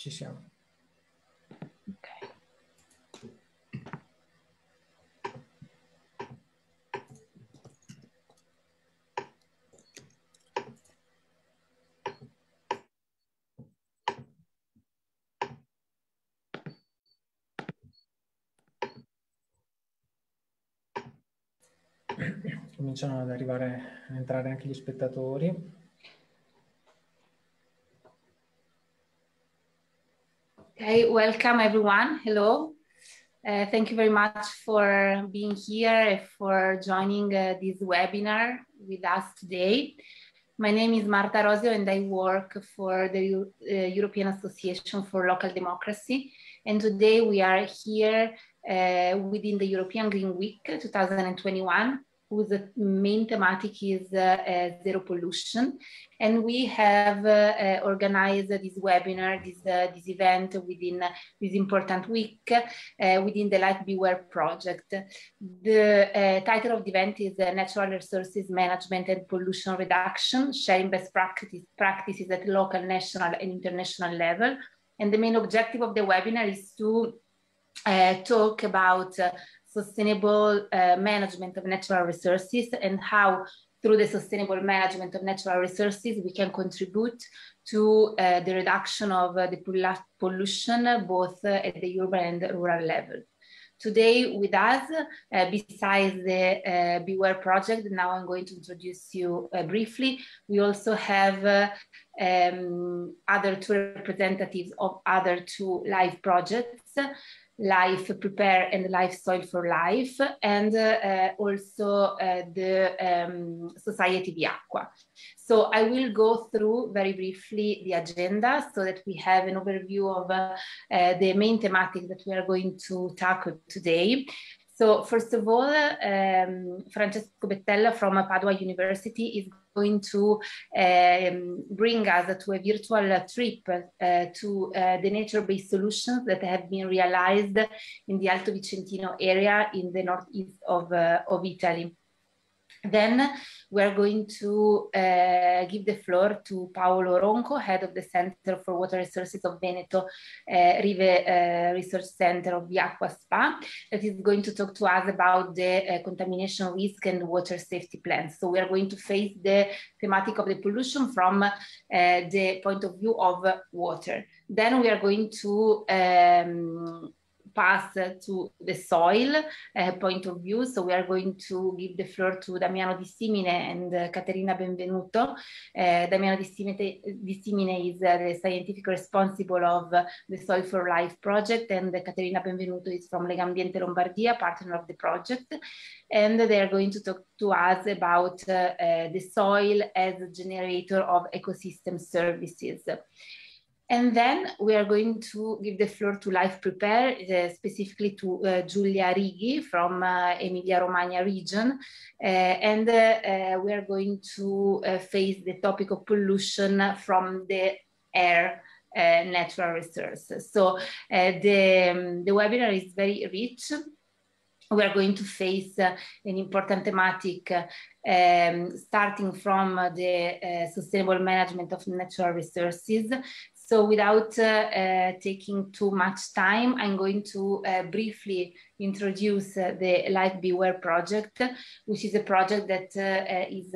Ci siamo. Cominciano ad arrivare, a entrare anche gli spettatori. Welcome everyone. Hello. Uh, thank you very much for being here, for joining uh, this webinar with us today. My name is Marta Rosio and I work for the uh, European Association for Local Democracy. And today we are here uh, within the European Green Week 2021 whose main thematic is uh, uh, zero pollution. And we have uh, organized this webinar, this, this event within this important week within the Life Beware project. The title of the event is Natural Resources Management and Pollution Reduction, sharing best practice, practices at local, national and international level. And the main objective of the webinar is to uh, talk about uh, sustainable uh, management of natural resources and how through the sustainable management of natural resources, we can contribute to uh, the reduction of uh, the pollution, both uh, at the urban and rural level. Today with us, uh, besides the uh, Beware project, now I'm going to introduce you briefly, we also have um, other two representatives of other two LIFE projects life Prepair and life soil for life and uh, also uh, the um, society Viacqua. So i will go through very briefly the agenda so that we have an overview of uh, uh the main thematic that we are going to tackle today. So first of all, um, Francesco Bettella from Padua University is going to um, bring us to a virtual trip uh, to uh, the nature-based solutions that have been realized in the Alto Vicentino area in the northeast of, uh, of Italy. Then we're going to uh, give the floor to Paolo Ronco, head of the Center for Water Resources of Veneto uh, Rive uh, Research Center of Viacqua Spa, that is going to talk to us about the uh, contamination risk and water safety plans. So we are going to face the thematic of the pollution from the point of view of water. Then we are going to um, pass to the soil uh, point of view. So we are going to give the floor to Damiano Di Simine and uh, Caterina Benvenuto. Uh, Damiano Di Simine, Di Simine is the scientific responsible of the Soil for Life project and Caterina Benvenuto is from Legambiente Lombardia, partner of the project. And they are going to talk to us about the soil as a generator of ecosystem services. And then we are going to give the floor to Life Prepair, uh, specifically to uh, Giulia Righi from uh, Emilia-Romagna region. Uh, and uh, uh, we are going to face the topic of pollution from the air natural resources. So the, um, the webinar is very rich we are going to face uh, an important thematic uh, um, starting from uh, the sustainable management of natural resources. So without uh, uh, taking too much time, I'm going to uh, briefly introduce the Life Beware project, which is a project that is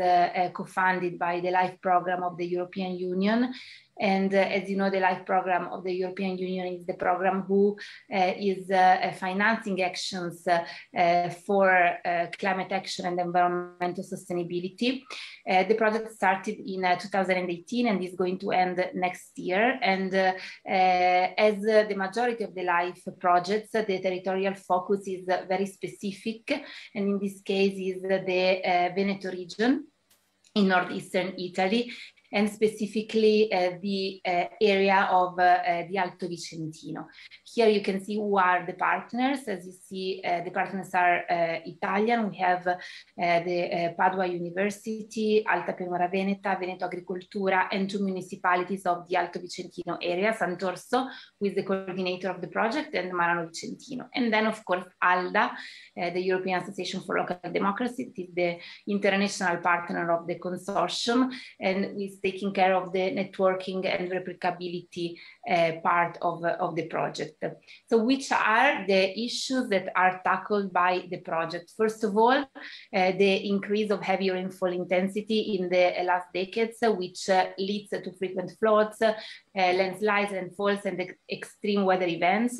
co-funded by the Life program of the European Union and uh, as you know, the LIFE program of the European Union is the program who uh, is uh, uh financing actions uh, uh, for climate action and environmental sustainability. the project started in 2018 and is going to end next year. And as the majority of the LIFE projects, the territorial focus is very specific. And in this case is the Veneto region in northeastern Italy and specifically uh, the uh, area of uh, the Alto Vicentino. Here you can see who are the partners. As you see, the partners are Italian. We have the Padua University, Alta Pianura Veneta, Veneto Agricoltura, and two municipalities of the Alto Vicentino area, Santorso, who is the coordinator of the project, and Marano Vicentino. And then, of course, ALDA, the European Association for Local Democracy, it is the international partner of the consortium, and we taking care of the networking and replicability uh, part of, of the project. So which are the issues that are tackled by the project? First of all, uh, the increase of heavy rainfall intensity in the last decades, which uh, leads to frequent floods, uh, landslides and falls and extreme weather events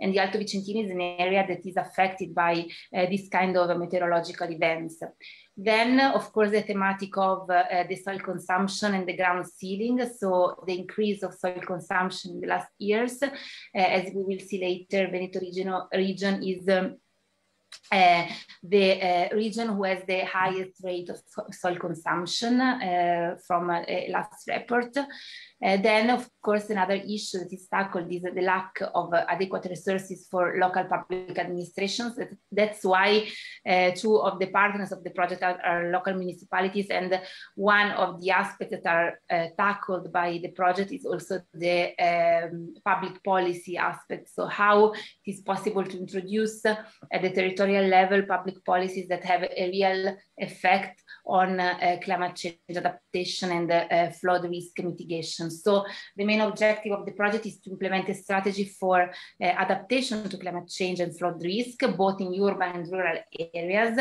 and the Alto Vicentino is an area that is affected by uh, this kind of meteorological events. Then, of course, the thematic of uh, the soil consumption and the ground sealing. So the increase of soil consumption in the last years, uh, as we will see later, Veneto region, region is um, uh, the uh, region who has the highest rate of soil consumption uh, from last report. Then, of course, another issue that is tackled is the lack of uh, adequate resources for local public administrations. That's why uh, two of the partners of the project are, are, local municipalities, and one of the aspects that are uh, tackled by the project is also the um, public policy aspect. So, how it is possible to introduce at the territorial level public policies that have a real effect on uh, climate change adaptation and uh, flood risk mitigation. So the main objective of the project is to implement a strategy for uh, adaptation to climate change and flood risk, both in urban and rural areas,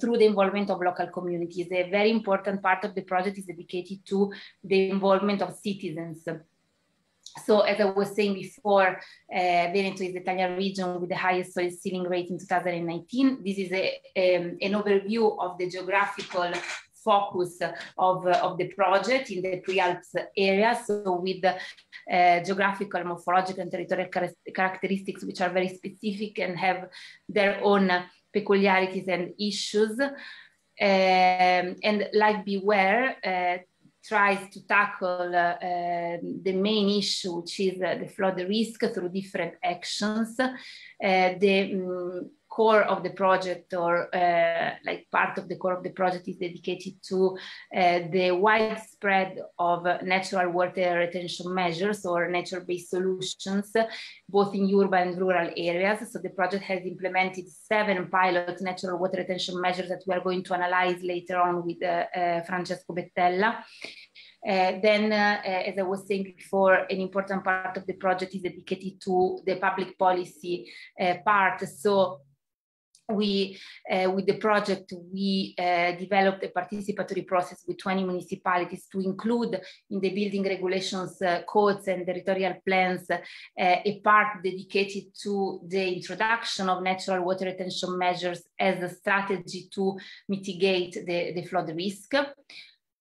through the involvement of local communities. A very important part of the project is dedicated to the involvement of citizens. So as I was saying before, uh, Veneto is the Italian region with the highest soil sealing rate in 2019. This is a, um, an overview of the geographical focus of, of the project in the pre-Alps area. So with the uh, geographical, morphological, and territorial char characteristics, which are very specific and have their own peculiarities and issues. Um, and like Beware, uh, tries to tackle uh, the main issue, which is uh, the flood risk through different actions. Uh, the um, core of the project or uh, like part of the core of the project is dedicated to uh, the widespread of natural water retention measures or nature-based solutions, both in urban and rural areas. So the project has implemented seven pilot natural water retention measures that we are going to analyze later on with uh, uh Francesco Bettella. Uh, then, uh, as I was saying before, an important part of the project is dedicated to the public policy uh, part. So we, uh, with the project, we uh, developed a participatory process with 20 municipalities to include in the building regulations, uh, codes and territorial plans uh, a part dedicated to the introduction of natural water retention measures as a strategy to mitigate the, the flood risk.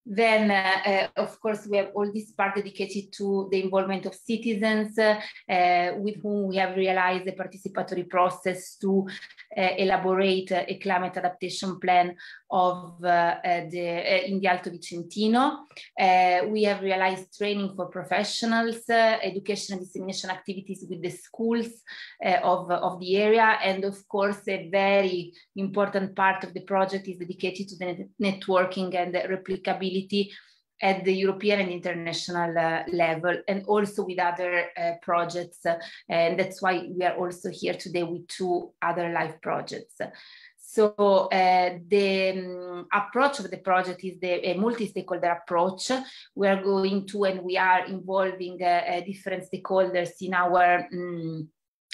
Then, uh, uh, of course, we have all this part dedicated to the involvement of citizens uh, with whom we have realized a participatory process to uh, elaborate a climate adaptation plan of uh, uh, the, in the Alto Vicentino. we have realized training for professionals, education and dissemination activities with the schools of, of the area. And of course, a very important part of the project is dedicated to the networking and the replicability at the European and international uh, level, and also with other uh, projects. And that's why we are also here today with two other LIFE projects. So uh, the um, approach of the project is the multi-stakeholder approach. We are going to and we are involving uh, uh, different stakeholders in our um,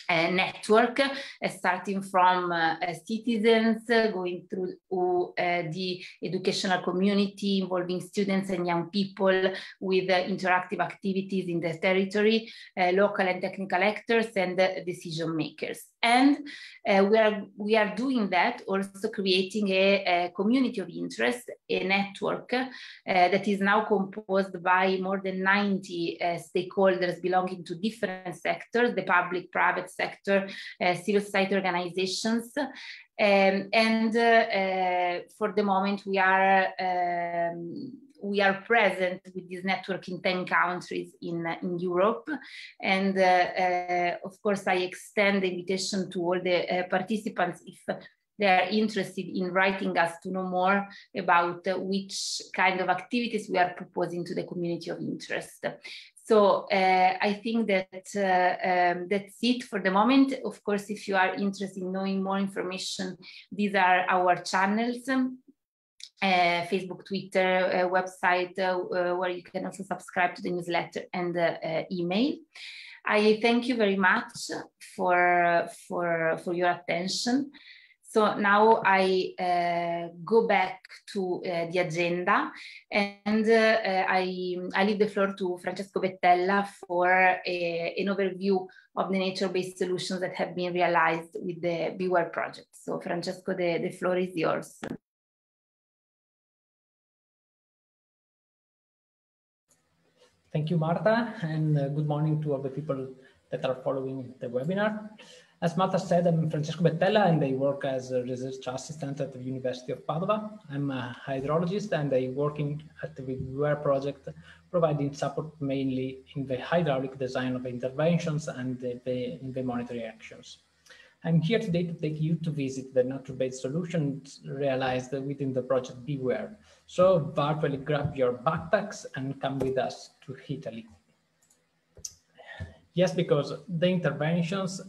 network, uh, starting from uh, uh citizens, uh, going through uh, the educational community, involving students and young people with interactive activities in the territory, local and technical actors, and decision makers. And uh, we, are, we are doing that also creating a, a community of interest, a network uh, that is now composed by more than 90 uh, stakeholders belonging to different sectors, the public, private sector, uh, civil society organizations. Um, and uh, uh, for the moment, we are um, we are present with this network in 10 countries in, in Europe. And uh, uh, of course, I extend the invitation to all the uh, participants if they are interested in writing us to know more about uh, which kind of activities we are proposing to the community of interest. So uh, I think that uh, um, that's it for the moment. Of course, if you are interested in knowing more information, these are our channels uh, Facebook, Twitter, uh, website uh, where you can also subscribe to the newsletter and email. I thank you very much for, for, for your attention. So now I uh, go back to uh, the agenda and uh, I, I leave the floor to Francesco Bettella for a, an overview of the nature-based solutions that have been realized with the Beware project. So Francesco, the, the floor is yours. Thank you, Marta, and uh, good morning to all the people that are following the webinar. As Marta said, I'm Francesco Bettella and I work as a research assistant at the University of Padova. I'm a hydrologist and I'm working at the Beware project, providing support mainly in the hydraulic design of interventions and the, the, in the monitoring actions. I'm here today to take you to visit the nature-based solutions realized within the project Beware. So virtually grab your backpacks and come with us Italy. Yes, because the interventions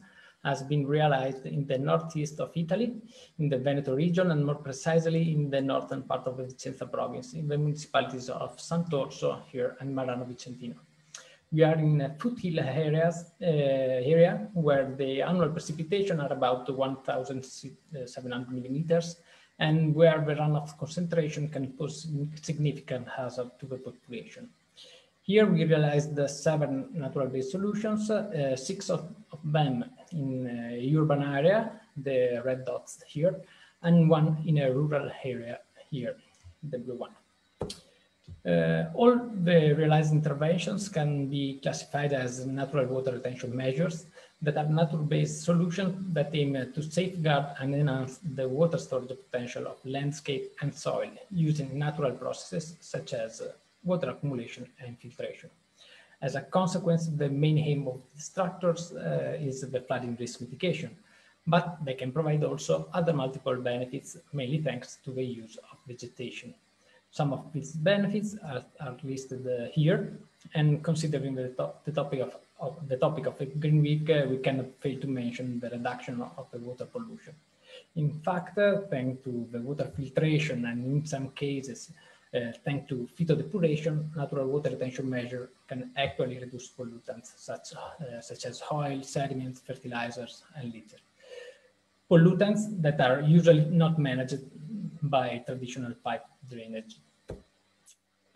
has been realized in the northeast of Italy, in the Veneto region, and more precisely in the northern part of the Vicenza province, in the municipalities of Santorso here and Marano Vicentino. We are in a foothill areas, uh, area where the annual precipitation are about 1,700 millimeters, and where the runoff concentration can pose significant hazard to the population. Here we realized the seven natural-based solutions, uh, six of, of, them in a urban area, the red dots here, and one in a rural area here, the blue one. Uh, all the realized interventions can be classified as natural water retention measures that are natural-based solutions that aim to safeguard and enhance the water storage potential of landscape and soil using natural processes such as uh, water accumulation and filtration. As a consequence, the main aim of these structures uh, is the flooding risk mitigation, but they can provide also other multiple benefits, mainly thanks to the use of vegetation. Some of these benefits are, are listed uh, here, and considering the, to the topic of, of, the topic of the Green Week, uh, we cannot fail to mention the reduction of the water pollution. In fact, uh, thanks to the water filtration and in some cases uh, thanks to phytodepuration, natural water retention measure can actually reduce pollutants such, uh, such as oil, sediments, fertilizers, and litter. Pollutants that are usually not managed by traditional pipe drainage.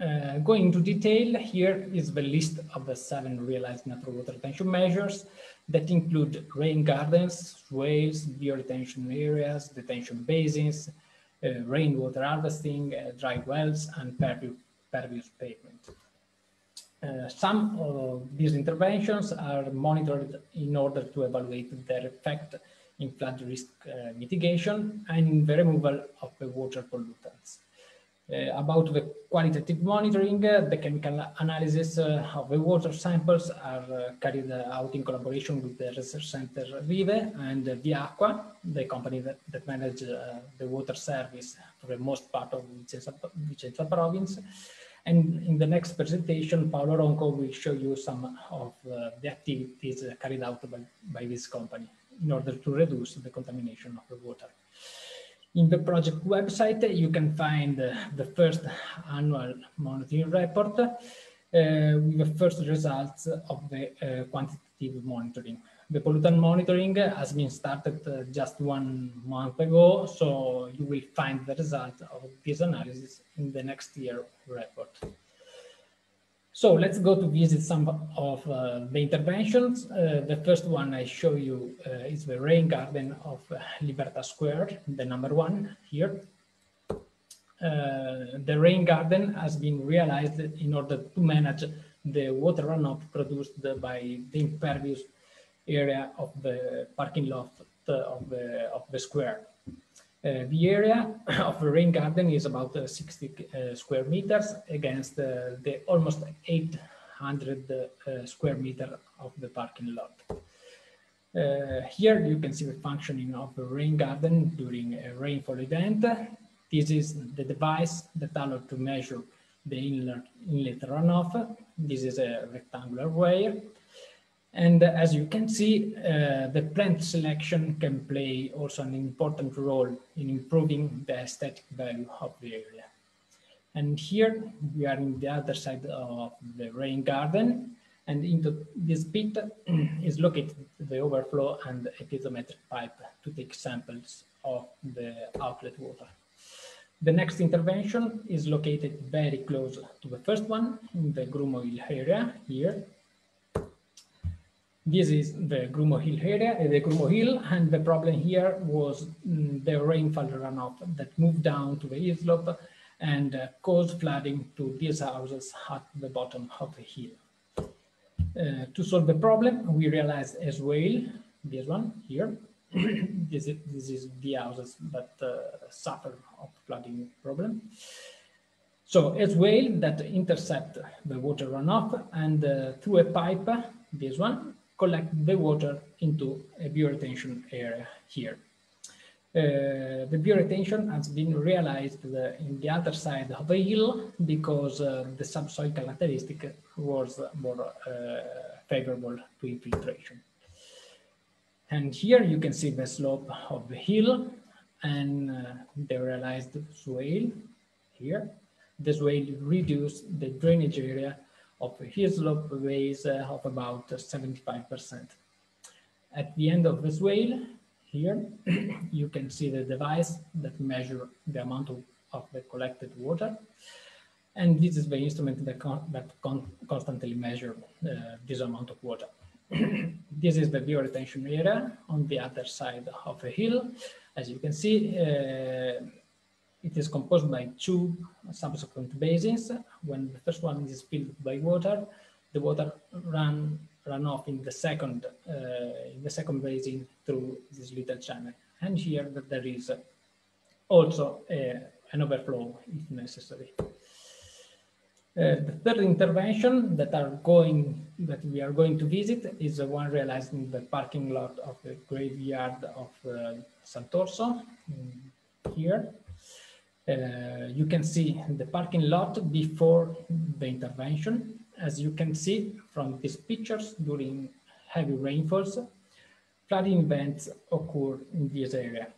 Uh, going into detail, here is the list of the seven realized natural water retention measures that include rain gardens, swales, bioretention areas, detention basins, rainwater harvesting, uh, dry wells, and pervious pavement. Uh, some of these interventions are monitored in order to evaluate their effect in flood risk uh, mitigation and the removal of the water pollutants. Uh, about the qualitative monitoring, uh, the chemical analysis uh, of the water samples are carried out in collaboration with the research center Rive and Viacqua, the company that, that manages the water service for the most part of Vicenza, Vicenza province. And in the next presentation, Paolo Ronco will show you some of uh, the activities carried out by, by this company in order to reduce the contamination of the water. In the project website, you can find the first annual monitoring report uh, with the first results of the uh, quantitative monitoring. The pollutant monitoring has been started uh, just one month ago, so you will find the result of this analysis in the next year report. So let's go to visit some of uh, the interventions. Uh, the first one I show you uh, is the rain garden of uh, Libertà Square, the number one here. Uh, the rain garden has been realized in order to manage the water runoff produced by the impervious area of the parking lot of the, of the square. Uh, the area of the rain garden is about uh, 60 uh, square meters against the almost 800 square meter of the parking lot. Uh, here you can see the functioning of the rain garden during a rainfall event. This is the device that allows to measure the inlet, inlet runoff. This is a rectangular weir. And as you can see, uh, the plant selection can play also an important role in improving the aesthetic value of the area. And here we are in the other side of the rain garden and into this pit is located the overflow and a piezometric pipe to take samples of the outlet water. The next intervention is located very close to the first one in the Grumo area here. This is the Grumo Hill area, uh, the Grumo Hill, and the problem here was mm, the rainfall runoff that moved down to the slope and uh, caused flooding to these houses at the bottom of the hill. Uh, to solve the problem, we realized a swale, this one here, this, is, this is the houses that uh, suffer of flooding problem. So a swale that intercept the water runoff and uh, through a pipe, this one, collect the water into a bioretention area here. Uh, the bioretention has been realized in the other side of the hill because uh, the subsoil characteristic was more uh, favorable to infiltration. And here you can see the slope of the hill and uh, the realized swale here. The swale reduced the drainage area of slope base uh, of about 75%. At the end of the swale, here, you can see the device that measure the amount of, of the collected water. And this is the instrument that, con that con constantly measure uh, this amount of water. this is the bioretention area on the other side of the hill. As you can see, uh, it is composed by two subsequent basins. When the first one is filled by water, the water run run off in the second uh, in the second basin through this little channel. And here there is also uh, an overflow if necessary. Uh, the third intervention that are going that we are going to visit is the one realized in the parking lot of the graveyard of uh, Santorso here. Uh, you can see the parking lot before the intervention. As you can see from these pictures during heavy rainfalls, flooding events occur in this area.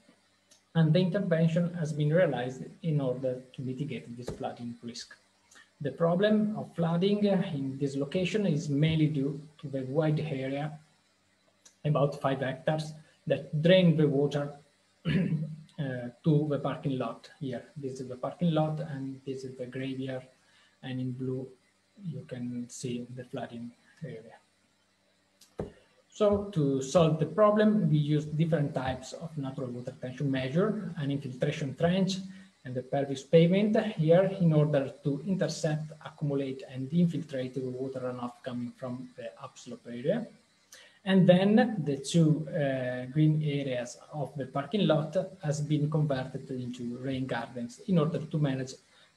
And the intervention has been realized in order to mitigate this flooding risk. The problem of flooding in this location is mainly due to the wide area, about five hectares, that drain the water uh, to the parking lot here. This is the parking lot and this is the graveyard and in blue you can see the flooding area. So to solve the problem, we use different types of natural water retention measure, an infiltration trench, and the pervious pavement here in order to intercept, accumulate, and infiltrate the water runoff coming from the upslope area. And then the two uh, green areas of the parking lot has been converted into rain gardens in order to manage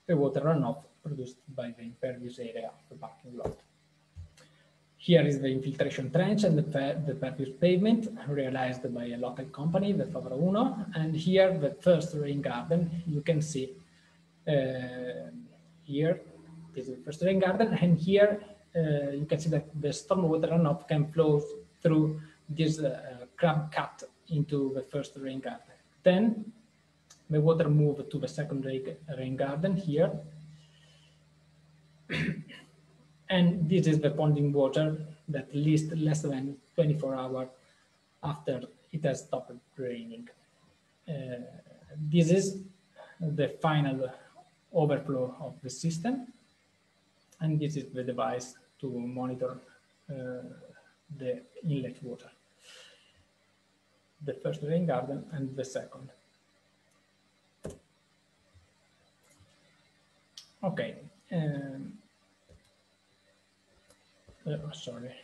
the water runoff produced by the impervious area of the parking lot. Here is the infiltration trench and the, the pervious pavement realized by a local company, the Favaro Uno. And here, the first rain garden, you can see uh, here, this is the first rain garden. And here, uh, you can see that the stormwater runoff can flow through this uh, curb cut into the first rain garden. Then the water moved to the second rain garden here. And this is the ponding water that least less than 24 hours after it has stopped raining. Uh, this is the final overflow of the system. And this is the device to monitor uh, the inlet water. The first rain garden and the second. Okay. Um, uh, sorry.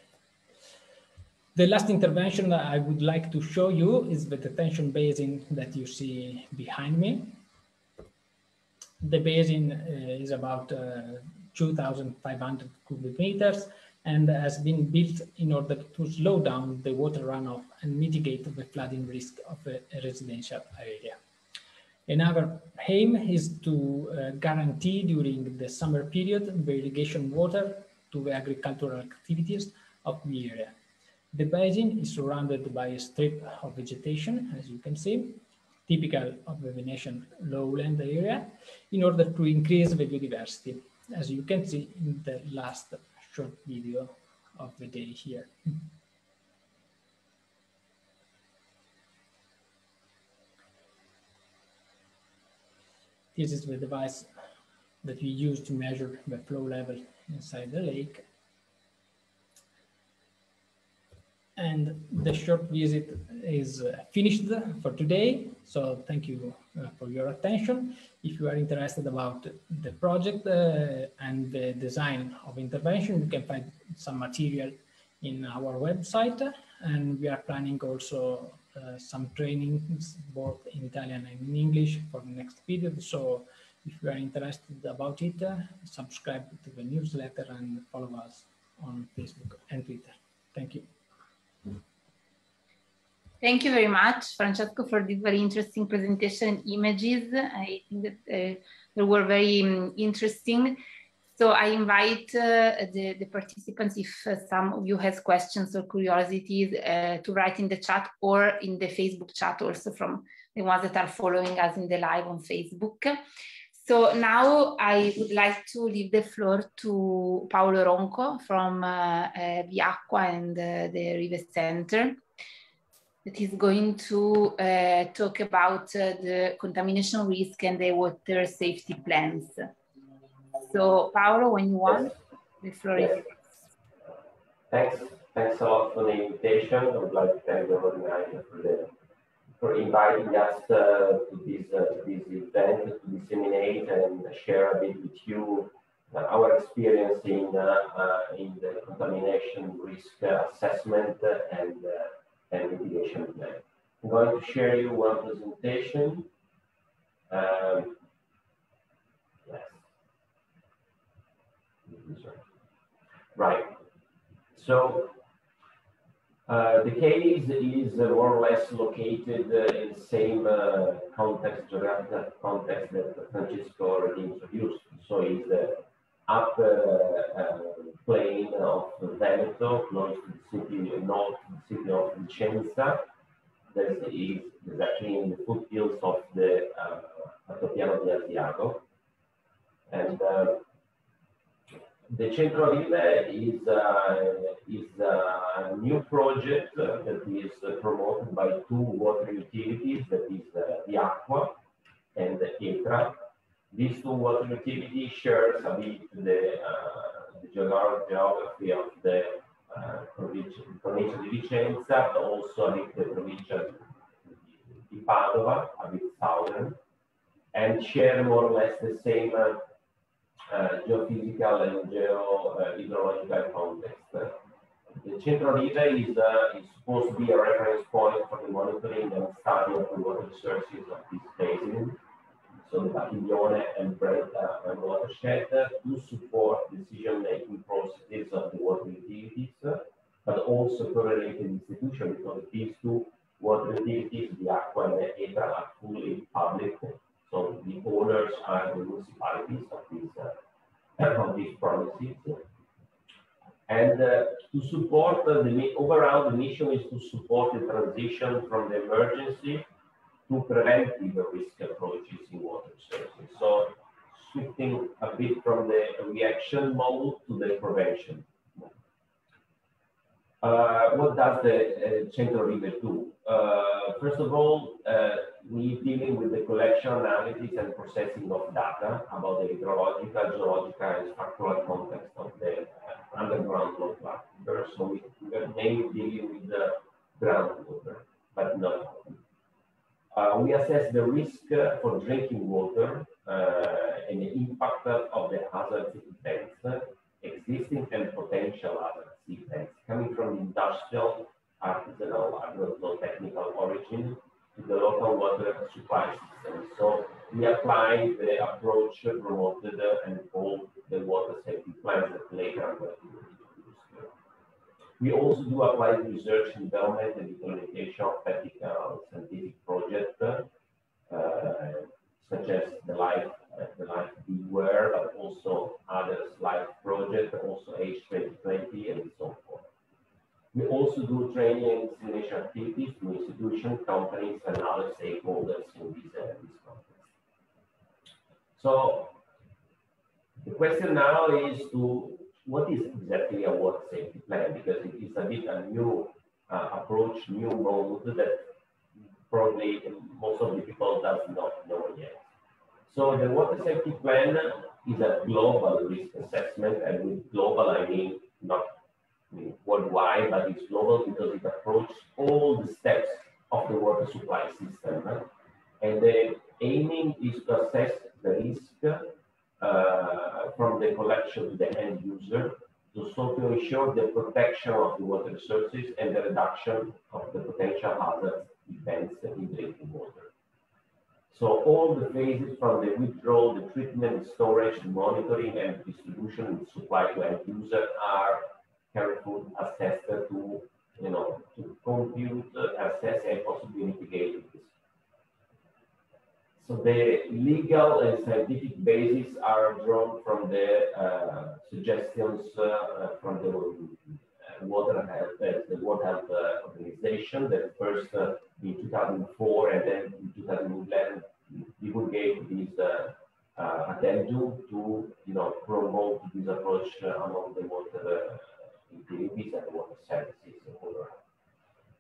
The last intervention that I would like to show you is the detention basin that you see behind me. The basin uh, is about uh, 2,500 cubic meters and has been built in order to slow down the water runoff and mitigate the flooding risk of a, residential area. Another aim is to uh, guarantee during the summer period the irrigation water to the agricultural activities of the area. The basin is surrounded by a strip of vegetation, as you can see, typical of the Venetian lowland area, in order to increase the biodiversity, as you can see in the last short video of the day here. This is the device that we use to measure the flow level inside the lake. And the short visit is uh, finished for today. So thank you uh, for your attention. If you are interested about the project uh, and the design of intervention, you can find some material in our website. And we are planning also uh, some trainings both in Italian and in English for the next period. So if you are interested about it, uh, subscribe to the newsletter and follow us on Facebook and Twitter. Thank you. Thank you very much, Francesco, for this very interesting presentation images. I think that uh, they were very um, interesting. So I invite uh, the, the, participants, if uh, some of you has questions or curiosities, uh, to write in the chat or in the Facebook chat also from the ones that are following us in the live on Facebook. So now I would like to leave the floor to Paolo Ronco from uh, uh, Viacqua and uh, the River Center that is going to uh, talk about uh, the contamination risk and the water safety plans. So Paolo, when you want, the floor is. Thanks. Thanks a lot for the invitation. I would like to thank the organizer for, the, for inviting us uh, to this, uh, this event to disseminate and share a bit with you uh, our experience in, uh, in the contamination risk assessment and and mitigation plan. I'm going to share you one presentation. Um, yes. Right. So uh, the case is more or less located uh, in the same uh, context, geographical context that Francesco already introduced. So it's the upper uh, plain of Veneto, close to the city, north the city of Vicenza. That is, exactly in the foothills of the uh, Altopiano di Asiago. And uh, the Centro Rive is, uh, is a new project that is promoted by two water utilities, that is uh, Viacqua and the Etra. These two water utilities share a bit the, uh, the geography of the uh, provincia di Vicenza, but also a bit the provincia di Padova, a bit southern, and share more or less the same uh, uh, geophysical and geo-hydrological context. The Centro Rive is, uh, is supposed to be a reference point for the monitoring and study of the water resources of this basin so the Bacchiglione and and watershed to support decision-making processes of the water utilities, but also correlated institutions because these two water utilities, Viacqua and the ETRA, are fully public. So the owners are the municipalities of these, uh, of these provinces. And uh, to support uh, the overall, the mission is to support the transition from the emergency to preventive risk approaches in water resources. So shifting a bit from the reaction mode to the prevention. Uh, what does the uh, Centro Rive do? Uh, first of all, uh, we dealing with the collection, analysis, and processing of data about the hydrological, geological, and structural context of the uh, underground water. So we, we are mainly dealing with the groundwater, but not uh, we assess the risk uh, for drinking water uh, and the impact of the hazard events, existing and potential hazard events coming from industrial, artisanal, agro-technical origin to the local water supply system. So we apply the approach promoted and called the water safety plans that later we also do applied research and development and implementation of practical scientific projects, uh, such as the Life, the Life Beware, but also others like project, also H2020 and so forth. We also do training and dissemination activities to institutions, companies, and other stakeholders in this, uh, this context. So the question now is to what is exactly a water safety plan? Because it is a bit a new uh, approach, new mode that probably most of the people does not know yet. So the water safety plan is a global risk assessment, and with global I mean not I mean, worldwide, but it's global because it approaches all the steps of the water supply system. And the aiming is to assess the risk uh, from the collection to the end user to so to ensure the protection of the water resources and the reduction of the potential hazards events in drinking water. So all the phases from the withdrawal, the treatment, storage, monitoring, and distribution and supply to end user are carefully assessed to, you know, to compute, assess, and possibly mitigate this. So the legal and scientific basis are drawn from the uh, suggestions uh, from the uh, Water Health, uh, the World Health uh, Organization that first in 2004 and then in 2011 divulgate this uh, addendum to you know promote this approach among the water utilities and water services.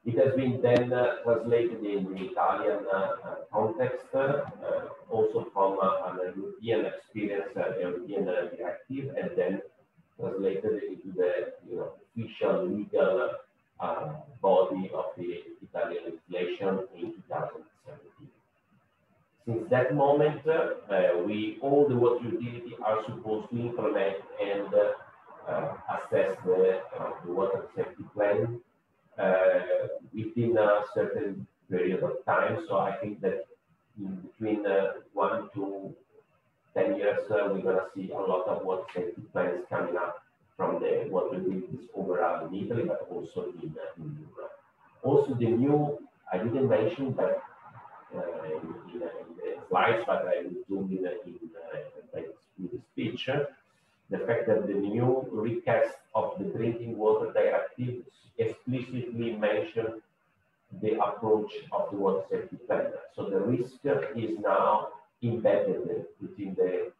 It has been then uh, translated in the Italian uh, uh context, uh, also from uh, an European experience, European directive, and then translated into the you know, official legal body of the Italian legislation in 2017. Since that moment, we all the water utility are supposed to implement and assess the, the water safety plan uh, within a certain period of time. So I think that in between uh, one to 10 years, uh, we're going to see a lot of water safety plans coming up from the water utilities overall in Italy, but also in, in Europe. Also, the new, I didn't mention that uh, in, in, in, the slides, but I will zoom in, in, uh, in the speech, the fact that the new recast of the drinking water directive explicitly mentioned the approach of the water safety plan. So the risk is now embedded within the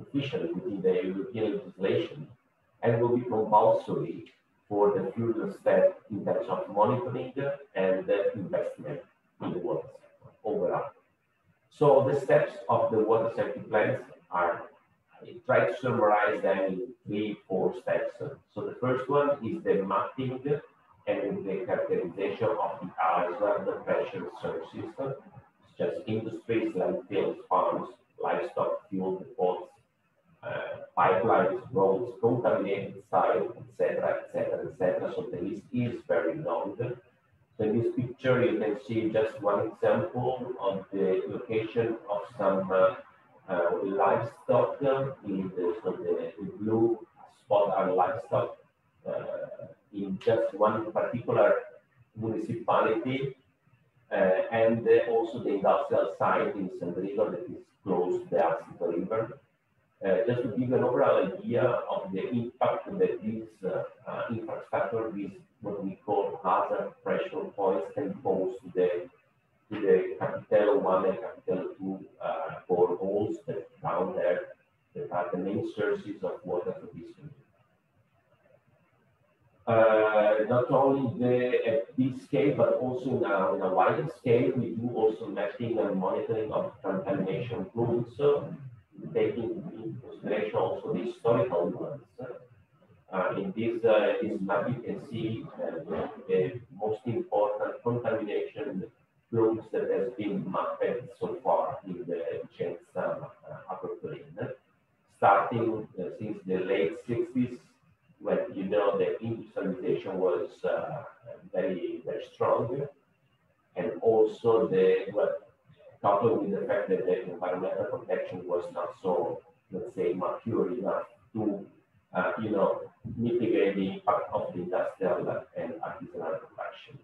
officially within the European legislation and will be compulsory for the future step in terms of monitoring and investment in the water sector overall. So the steps of the water safety plans are try to summarize them in three, four steps. So the first one is the mapping and the characterization of the hazard the pressure system, such as industries, landfills, farms, livestock, fuel depots, uh, pipelines, roads, contaminated sites, etc., etc., etc. So the list is very long. So in this picture, you can see just one example of the location of some uh, uh, livestock in the, so the, blue spot are livestock uh, in just one particular municipality uh, and also the industrial site in Sandrigo that is close to the Astico River. Uh, just to give an overall idea of the impact that this uh, uh, infrastructure, these what we call hazard pressure points can pose to the the Capitel 1 and Capitel 2 uh, boreholes that down there that are the main sources of water for this region. Uh, not only the, at this scale, but also a, in a wider scale, we do also mapping and monitoring of contamination plumes, so taking into consideration also the historical ones. Uh, in this, uh, this map, you can see uh, the most important contamination flows that has been mapped so far in the Vicenza uh, upper starting uh, since the late 60s, when you know the industrialization was uh, very, very strong, and also the well, coupled with the fact that the environmental protection was not so, let's say, mature enough to, uh, you know, mitigate the impact of the industrial and artisanal production.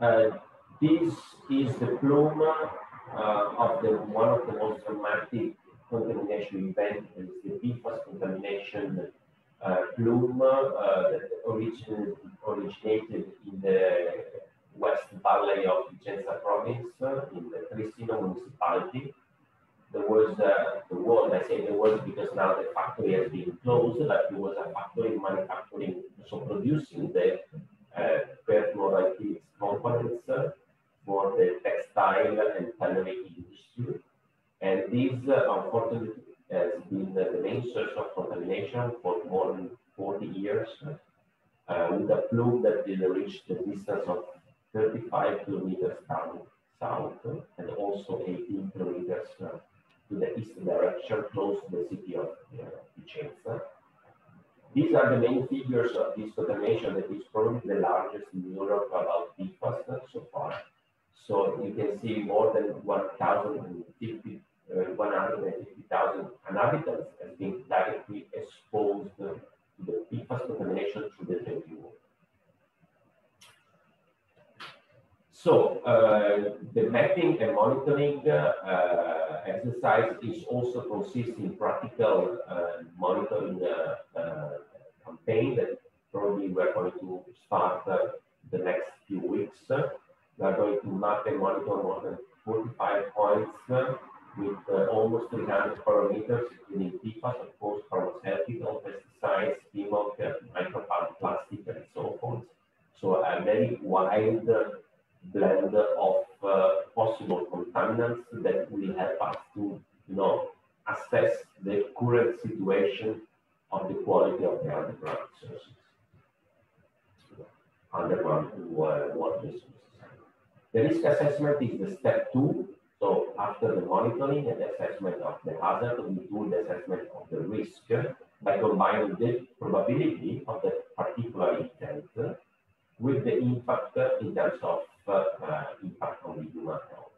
This is the plume uh, of the one of the most dramatic contamination events the PFAS contamination uh, plume uh, that origin, originated in the west valley of Vicenza province uh, in the Trissino municipality. There was, uh, the was, I say the was because now the factory has been closed, but there was a factory manufacturing, so producing the uh, perfluorite components uh, for the textile and tailoring industry. And this, uh, unfortunately, has been the main source of contamination for more than 40 years, uh, with a plume that will reach the distance of 35 kilometers down south and also 18 kilometers uh, to the east direction, close to the city of uh, Vicenza. These are the main figures of this contamination that is probably the largest in Europe about PFAS so far. So you can see more than 1,050 uh, 150,000 inhabitants have been directly exposed to the PFAS contamination through the drinking water. So uh, the mapping and monitoring uh, exercise is also consists in practical uh, monitoring uh, uh, campaign that probably we're going to start the next few weeks. We are going to map and monitor more than 45 points with uh, almost 300 parameters, including PFAS, of course, pharmaceutical, pesticides, chemical, microplastic, and so forth. So a very wide blend of uh, possible contaminants that will help us to, you know, assess the current situation of the quality of the underground sources, underground water resources. The risk assessment is the step two so after the monitoring and assessment of the hazard, we do the assessment of the risk by combining the probability of the particular event with the impact in terms of uh, impact on the human health.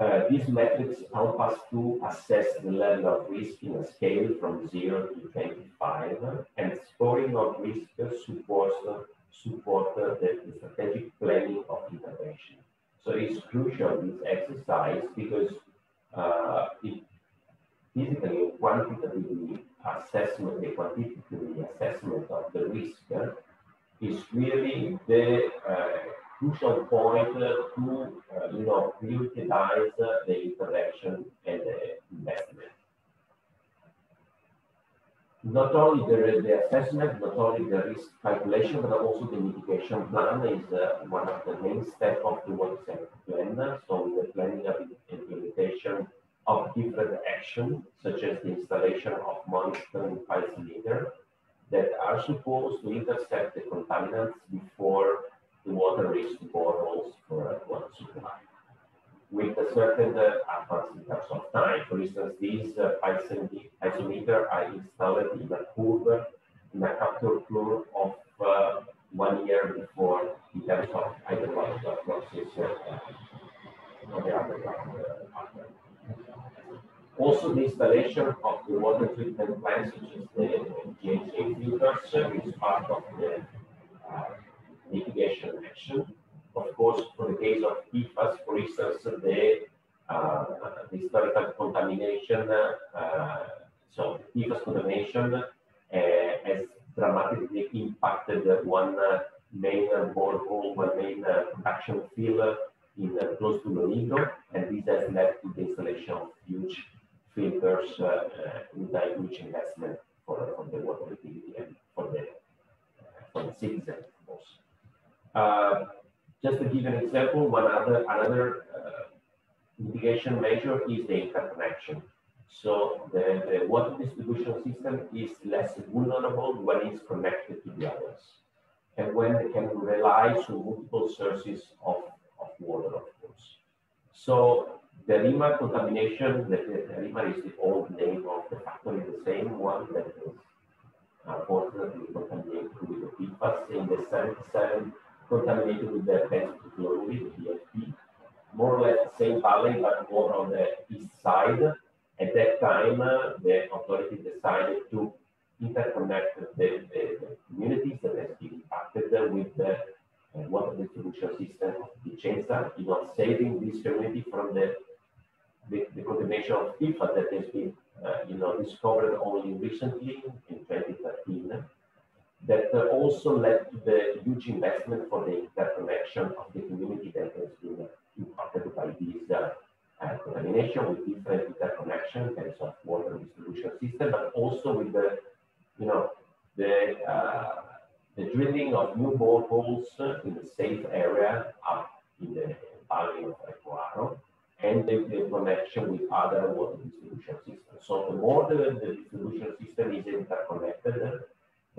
Uh, these metrics help us to assess the level of risk in a scale from 0 to 25, and scoring of risk supports support the, the strategic planning of intervention. So it's crucial this exercise because uh, it physically quantitatively assessment, the quantitative assessment of the risk uh, is really the uh, crucial point to uh, you know prioritize the interaction and the investment not only the, the assessment, not only the risk calculation, but also the mitigation plan is uh, one of the main steps of the water safety plan. So the planning of implementation of different actions, such as the installation of monitoring meter that are supposed to intercept the contaminants before the water reaches the boreholes for a water supply with a certain uh, advance in terms of time. For instance, these uh, piezometer are installed in a curve, in a capture curve of uh, one year before in terms of hydrological process uh, the underground uh, Also, the installation of the water treatment plants, such as the GHG filters, is part of the uh, mitigation action of course, for the case of PFAS, for instance, the, uh, historical contamination, uh, so PFAS contamination uh, has dramatically impacted one main borehole, one main production field in close to Lonigo, and this has led to the installation of huge filters uh, with huge investment for, for the water utility and for the, for the citizens, of course. Uh, just to give an example, one other another uh, mitigation measure is the interconnection. So the, the water distribution system is less vulnerable when it's connected to the others. And when they can rely on multiple sources of, of water, of course. So the Rima contamination, the, the is the old name of the factory, the same one that was unfortunately contaminated with the PFAS in the 77 contaminated with the benzopyrrolate, BFP, more or less the same valley, but more on the east side. At that time, uh, the authority decided to interconnect the, the, the communities that have been impacted with the uh, water distribution system of Vicenza, you know, saving this community from the, the, the contamination of PFAS that has been, uh, you know, discovered only recently in 2013. That also led to the huge investment for the interconnection of the community that has been impacted by this uh, uh, contamination with different interconnection in terms of water distribution system, but also with the, you know, the uh, the drilling of new boreholes in the safe area up in the valley of Ecuador and the, the, connection with other water distribution systems. So the more the, the distribution system is interconnected,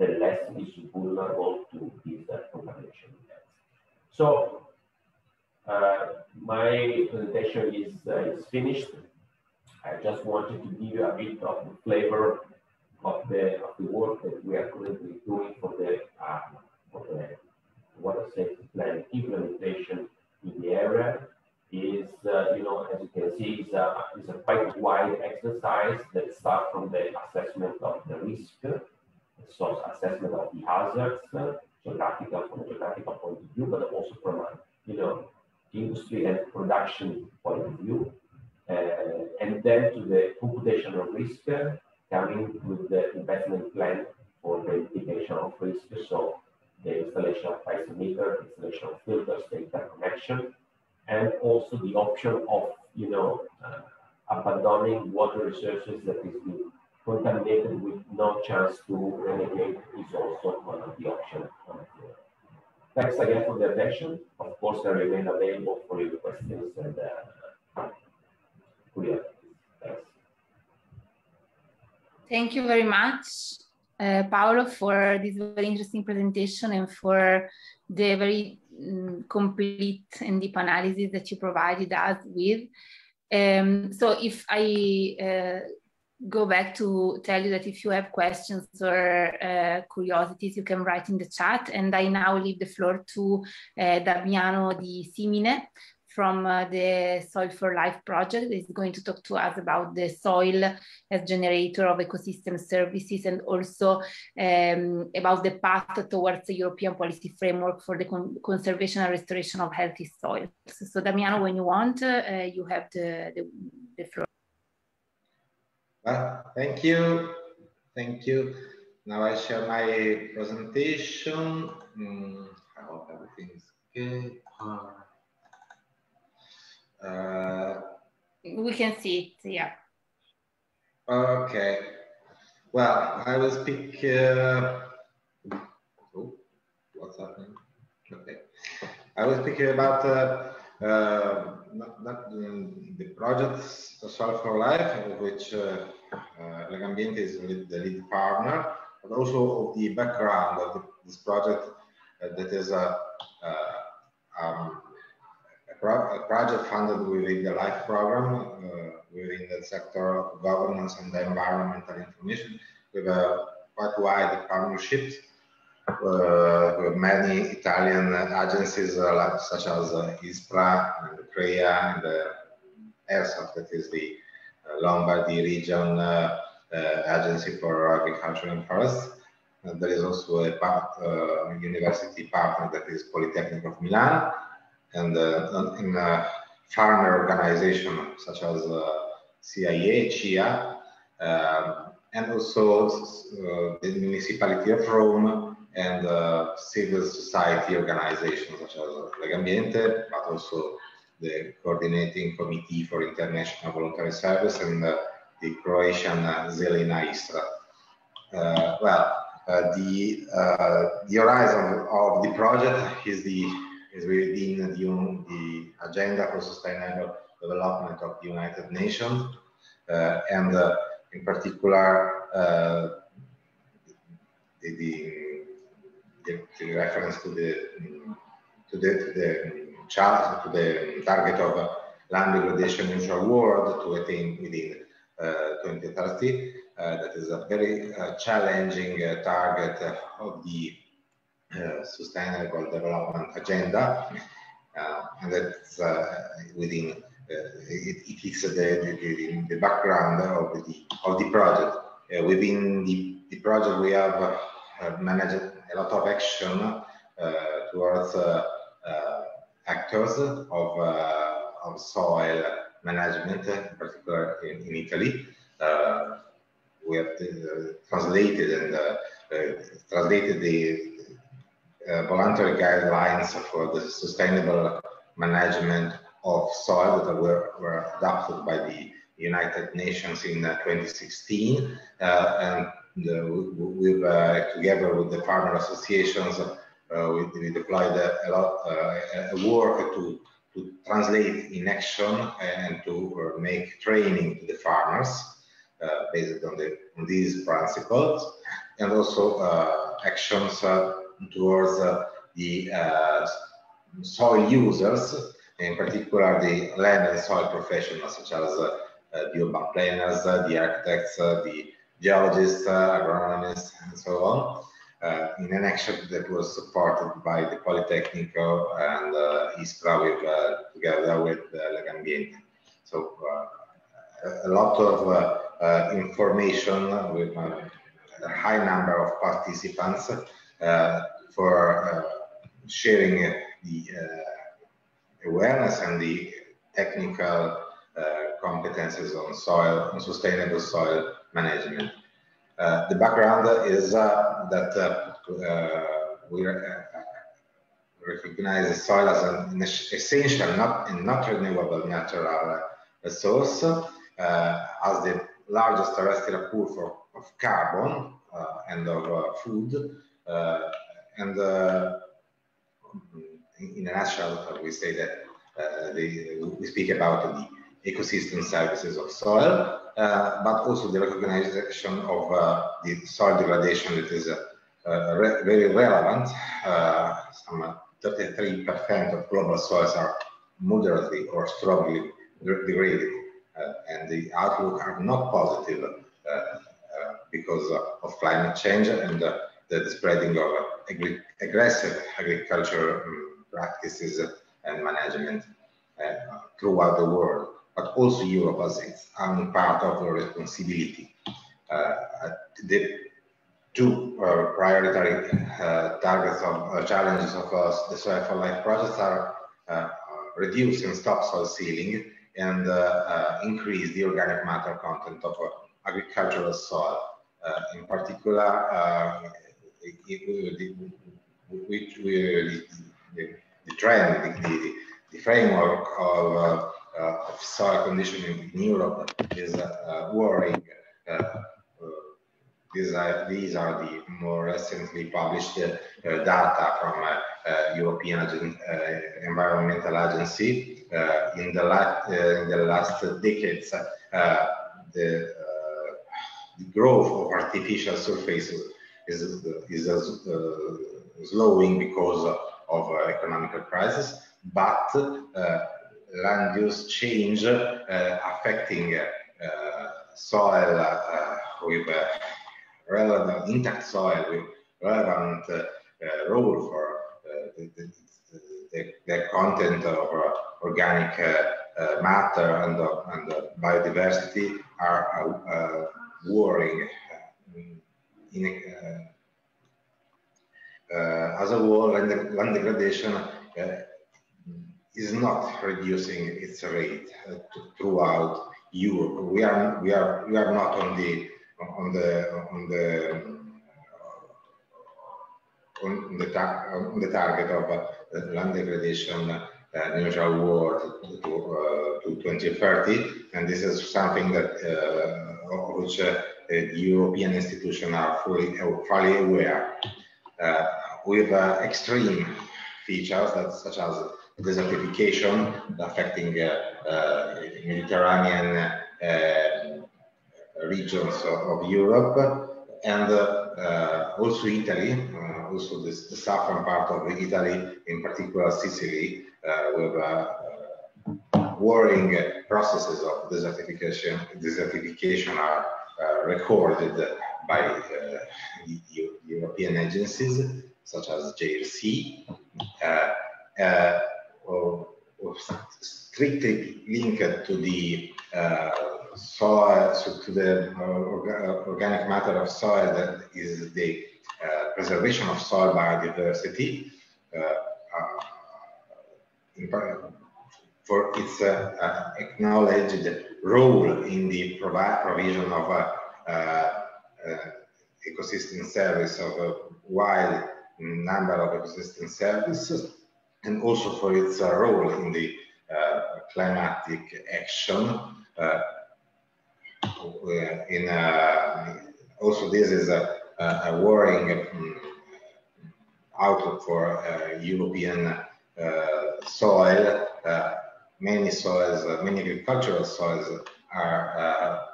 the less is vulnerable to these uh, contamination events. So uh, my presentation is, uh, is finished. I just wanted to give you a bit of the flavor of the of the work that we are currently doing for the uh, for the water safety plan implementation in the area is uh, you know as you can see is a is a quite wide exercise that starts from the assessment of the risk, so assessment of the hazards, uh, geographical from a geographical point of view, but also from a you know industry and production point of view, uh, and then to the computational risk coming with the investment plan for the mitigation of risk. So the installation of piezometer, installation of filters, the interconnection, and also the option of, you know, uh, abandoning water resources that is being contaminated with no chance to remediate is also one of the options. Thanks again for the attention. Of course, I remain available for your questions and uh, Thanks. Thank you very much, uh, Paolo, for this very interesting presentation and for the very um, complete and deep analysis that you provided us with. Um, so if I uh, go back to tell you that if you have questions or uh, curiosities, you can write in the chat. And I now leave the floor to uh, Damiano Di Simine, from uh, the Soil for Life project is going to talk to us about the soil as generator of ecosystem services and also um, about the path towards the European policy framework for the con conservation and restoration of healthy soils. So, so Damiano, when you want, uh, you have the, the, the floor. Well, thank you. Thank you. Now I share my presentation. Mm, I hope everything is good. Uh, we can see it, yeah. Okay. Well, I will speak. Uh, oh, what's happening? Okay. I will speak about uh, uh, not, not the projects Soil for Life, of which uh, uh, Legambiente is the lead partner, but also of the background of the, this project uh, that is a, uh, um, pro a project funded within the LIFE program within the sector of governance and environmental information with a quite wide partnerships uh, many Italian agencies uh, like, such as uh, ISPRA and CREA and uh, ERSAF, that is the uh, Lombardy region uh, agency for agriculture and forests. there is also a part, university partner that is Polytechnic of Milan and uh, in a farmer organization such as uh, CIA, CIA, um, and also uh, the municipality of Rome and uh, civil society organizations such as Legambiente, but also the coordinating committee for international voluntary service and uh, the Croatian uh, Zelena Istra. Uh, well, the the horizon of the project is the is within the, the agenda for sustainable development of the United Nations, uh, and uh, in particular uh, the, the, the, reference to the to the, the to the target of land degradation neutral world to attain within uh, 2030. Uh, that is a very uh, challenging target of the uh, sustainable development agenda, uh, and that's uh, within it, it fits the, the, the, background of the of the project. within the, the project, we have managed a lot of action uh, towards uh, uh, actors of of soil management, in particular in, in Italy. Uh, we have uh, translated and uh, translated the voluntary guidelines for the sustainable management of soil that were, were adopted by the United Nations in 2016. and we've, together with the farmer associations, we, we, deployed a, lot uh, work to to translate in action and to make training to the farmers uh, based on, the, on these principles. And also uh, actions uh, towards uh, the uh, soil users, in particular the land and soil professionals such as uh, the urban planners, the architects, the geologists, agronomists, and so on uh, in an action that was supported by the Politecnico and uh, ISPRA with, uh, together with uh, Legambiente. So uh, a lot of uh, uh, information with a high number of participants for sharing the awareness and the technical competences on soil, on sustainable soil management. Uh, the background is uh, that uh, we recognize soil as an essential, not, not renewable natural resource, as the largest terrestrial pool for, of carbon and of food. and in a nutshell, we say that uh, the, we speak about the ecosystem services of soil, uh, Uh, but also the recognition of uh, the soil degradation that is uh, uh re very relevant. Uh, some 33% of global soils are moderately or strongly degraded, and the outlook are not positive because of climate change and the spreading of agri aggressive agriculture um, practices and management uh, throughout the world but also Europe as its part of the responsibility. Uh, the two uh, priority uh, targets of uh, challenges of uh, the Soil for Life projects are uh, reduce soil sealing and increase the organic matter content of agricultural soil. in particular, which the, the, the, trend, the, the framework of uh, soil conditioning in Europe is uh, worrying. Uh, these are, these are the more recently published data from European Environmental Agency. in, the in the last decades, the, the growth of artificial surface is, is uh, slowing because of uh, economic crisis, but uh, land use change uh, affecting uh, soil uh, with uh, relevant intact soil with relevant uh, role for uh, the, the, the, the, content of organic matter and, and biodiversity are worrying in, uh, as a whole, land, land degradation uh, is not reducing its rate uh, throughout Europe. We are we are we are not on the on the on the uh, on the, on the target of uh, land degradation uh, neutral world to, uh, to 2030, and this is something that uh, which European institutions are fully fully aware, with extreme features that such as desertification affecting uh, uh, Mediterranean uh, regions of, of, Europe and also Italy, also this, the southern part of Italy, in particular Sicily, with worrying processes of desertification, desertification are uh, recorded by uh, European agencies such as JRC. Uh, strictly linked to the uh, soil, so to the uh, uh, organic matter of soil that is the uh, preservation of soil biodiversity uh, uh, for its acknowledged role in the provision of ecosystem service of a wide number of ecosystem services and also for its uh, role in the uh, climatic action. Uh, in also, this is a, a worrying um, outlook for European soil. many soils, many agricultural soils are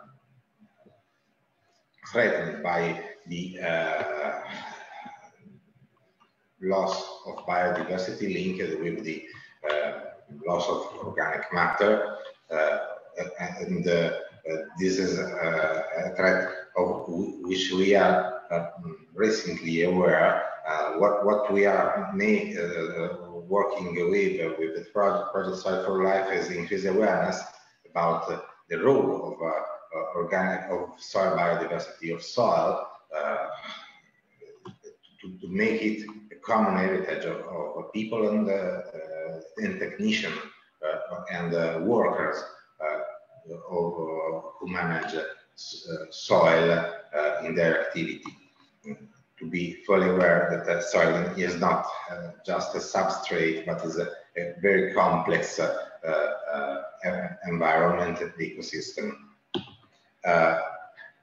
threatened by the loss of biodiversity linked with the uh, loss of organic matter. Uh, and uh, this is a threat of which we are recently aware. what, what we are working with with the project, project Soil for Life is increase awareness about the role of uh, organic of soil biodiversity of soil uh, to, to, make it common heritage of, of people and, uh, uh and technicians uh, and uh, workers uh, of, uh, who manage soil in their activity. To be fully aware that soil is not just a substrate, but is a, a very complex environment, and ecosystem. Uh,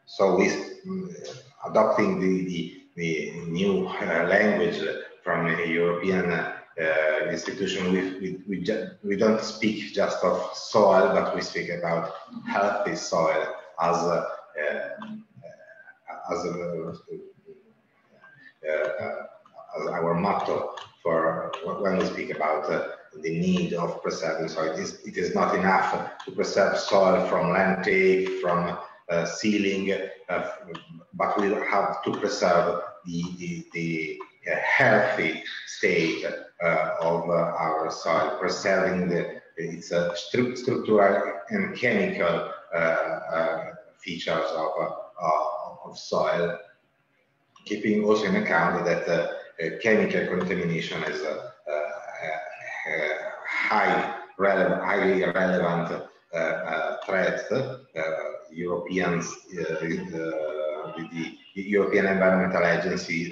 so we mm, adopting the, the, the new uh, language from a European uh, institution, we, we, we, we, don't speak just of soil, but we speak about healthy soil as a, as, a, as our motto for when we speak about uh, the need of preserving soil. It is, it is not enough to preserve soil from land take, from uh, sealing, uh, but we have to preserve the, the, the healthy state uh, of uh, our soil, preserving the, its uh, stru structural and chemical uh, uh, features uh, of, of soil, keeping also in account that chemical contamination is a, high relevant, highly relevant threat. Europeans, the European Environmental Agency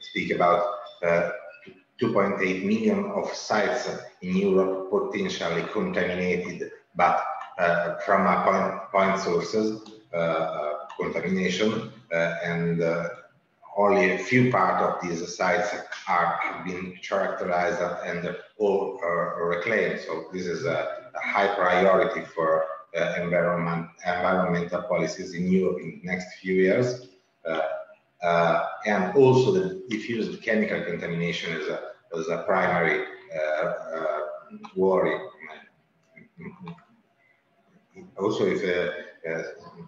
speak about uh, 2.8 million of sites in Europe potentially contaminated, but uh, from a point, point sources uh, contamination, and only a few part of these sites are have been characterized and all reclaimed. So this is a, a high priority for uh, environment, environmental policies in Europe in the next few years. Uh, uh, and also the diffused chemical contamination is a, is a primary uh, uh, worry. Also, if uh,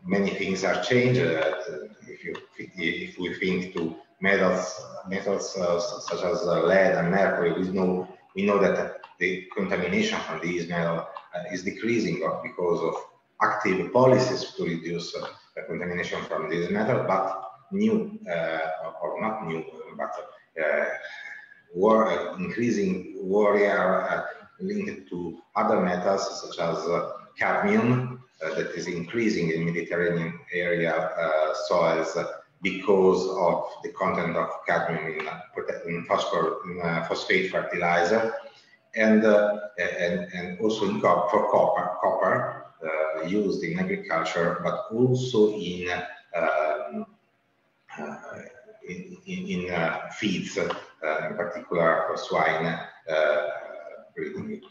many things are changed, if, you, if we think to metals, metals such as lead and mercury, we know we know that the contamination from these metals is decreasing because of active policies to reduce the contamination from these metals, but new uh, or not new, but uh, war, increasing warrior uh, linked to other metals such as cadmium that is increasing in Mediterranean area soils because of the content of cadmium in, in, phosphor, in phosphate fertilizer and, uh, and, and also in for copper, copper uh, used in agriculture, but also in um, uh, in, in uh, feeds, uh, in particular for swine breeding.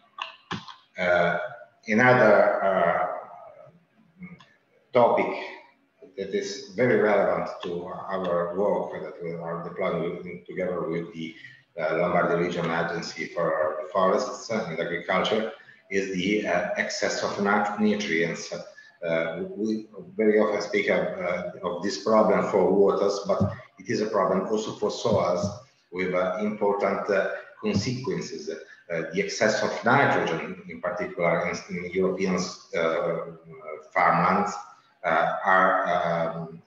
another topic that is very relevant to our work that we are deploying together with the uh, Lombardy Region Agency for Forests and Agriculture is the uh, excess of nutrients uh, we very often speak of, uh, of, this problem for waters, but it is a problem also for soils with uh, important consequences. the excess of nitrogen, in particular in, in European farmlands, are, um,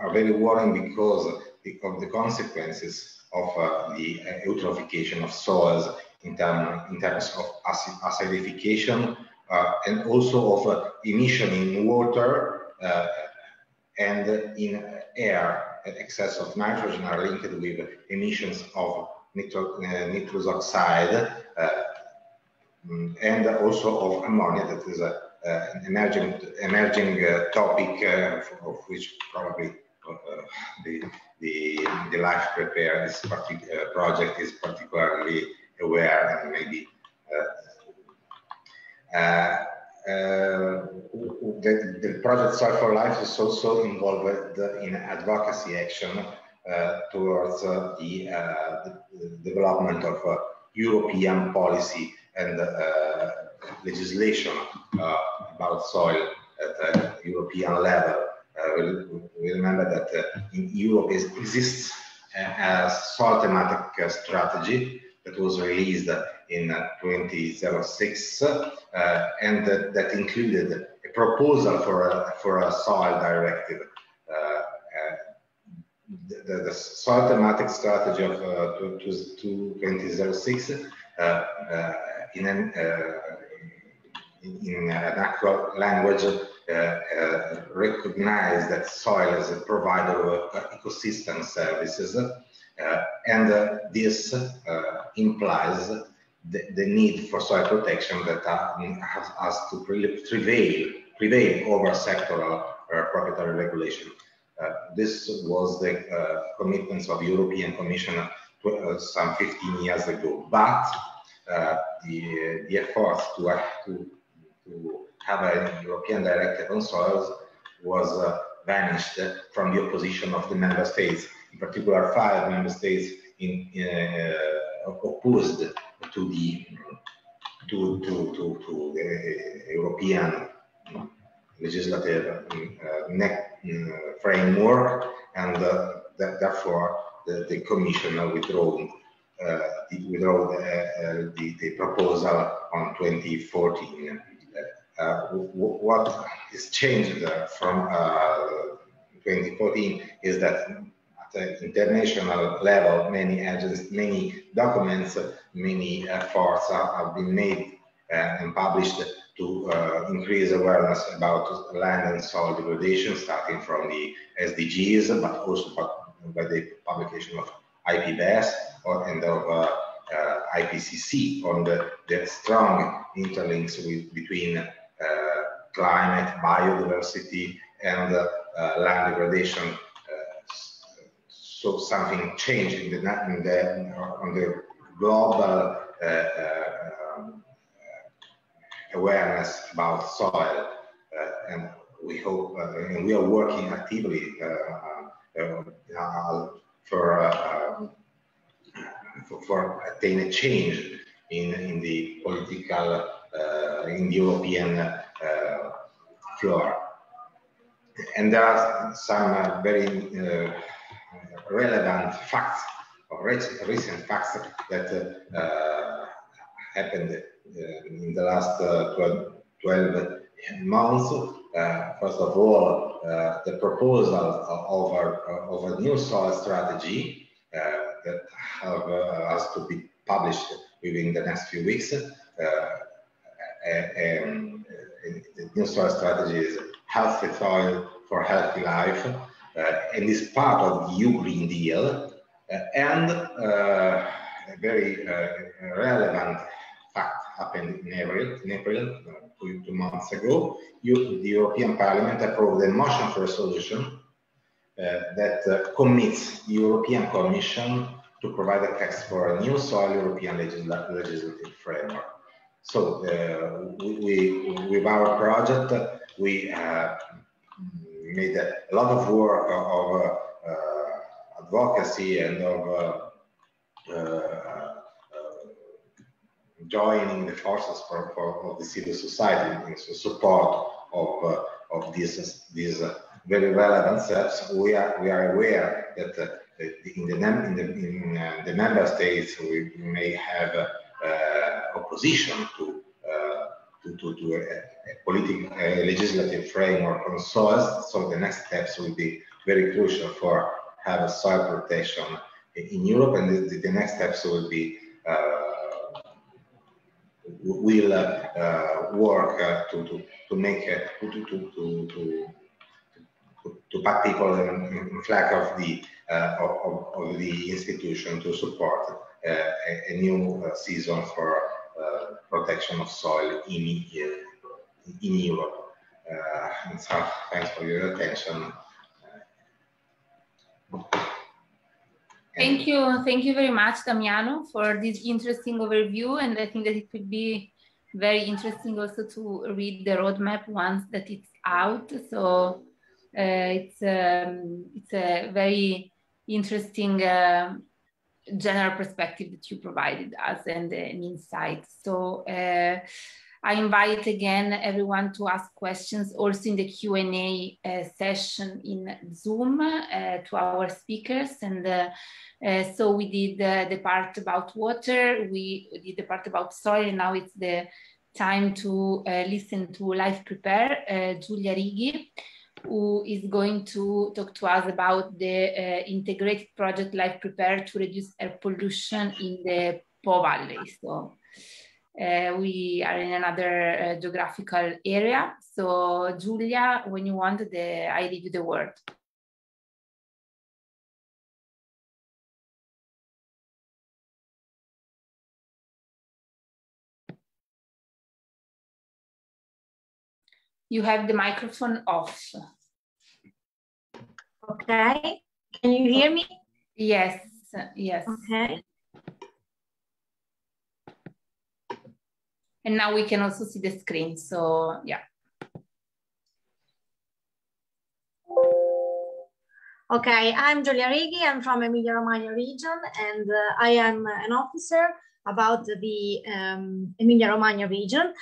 are very worrying because of the consequences of uh, the eutrophication of soils in, term, in terms of acid, acidification uh, and also of uh, emission in water uh, and in air, excess of nitrogen are linked with emissions of nitro, uh, nitrous oxide uh, and also of ammonia that is a, uh, an emerging, emerging uh, topic uh, of which probably uh, the, the, the LIFE Prepair this project is particularly aware and maybe uh, Uh, uh, the, the, project Soil for Life is also involved in advocacy action uh, towards uh, the, uh, the, development of European policy and legislation about soil at a European level. We, remember that in Europe exists a soil thematic strategy that was released in 2006 uh, and that, that, included a proposal for a, for a soil directive. Uh, uh, the, the, soil thematic strategy of uh, 2006 in an, in an actual language uh, uh, recognize that soil as a provider of ecosystem services uh, Uh, and uh, this uh, implies the, the, need for soil protection that uh, has, to prevail, prevail over sectoral uh, proprietary regulation. this was the commitments of European Commission some 15 years ago, but the, the to, to, to have a European directive on soils was uh, vanished from the opposition of the member states in particular five member states in, uh, opposed to the to, to, to, to the European legislative uh, uh, framework, and uh, that, therefore the, the Commission withdrew, uh, the, the, uh, the, proposal on 2014. Uh, what is changed from 2014 is that international level, many agents, many documents, many efforts have been made uh, and published to uh, increase awareness about land and soil degradation, starting from the SDGs, but also by the publication of IPBES or, and of uh, uh, IPCC on the, the strong interlinks with, between uh, climate, biodiversity, and uh, land degradation so something changed in the, in the on the global uh, uh, um, awareness about soil, uh, and we hope uh, and we are working actively uh, uh, for, for for attain a change in in the political in the European floor. And there are some very relevant facts or recent facts that uh, happened uh, in the last uh, 12, 12 months. first of all, the proposal of, our, of a new soil strategy that have, has to be published within the next few weeks. and the new soil strategy is healthy soil for healthy life uh, and is part of the EU Green Deal. Uh, and uh, a very relevant fact happened in April, in April two, two months ago. You, the European Parliament approved a motion for a solution that commits the European Commission to provide a text for a new soil European legisl legislative framework. So uh, we, we, with our project, we uh, made a lot of work of uh, uh, advocacy and of uh, joining the forces for, for, of the civil society in support of, of these, these very relevant steps. We are, we are aware that in the, in the, in, uh, the member states we may have uh, opposition to to, to, to political, a legislative framework on soils. So the next steps will be very crucial for have a soil protection in Europe, and the, the next steps will be uh, will uh, uh, work uh, to, to to make uh, to, to, to, to, to put people in flag of the uh, of, of, the institution to support uh, a, a, new uh, season for protection of soil in in Europe. and so, thanks for your attention. Thank you. Thank you very much, Damiano, for this interesting overview. And I think that it could be very interesting also to read the roadmap once that it's out. So uh, it's, um, it's a very interesting uh, general perspective that you provided us and an insight. So uh, I invite again everyone to ask questions also in the Q&A uh, session in Zoom uh, to our speakers. And uh, uh so we did the part about water, we did the part about soil, and now it's the time to uh, listen to LIFE Prepair, uh, Giulia Righi, who is going to talk to us about the integrated project LIFE Prepair to reduce air pollution in the Po Valley. So uh, we are in another uh, geographical area. So Giulia, when you want, the, I leave you the word. You have the microphone off. Okay, can you hear me? Yes, yes. Okay. And now we can also see the screen. So yeah. Okay, I'm Giulia Righi. I'm from Emilia-Romagna region, and uh, I am an officer about the um, Emilia-Romagna region.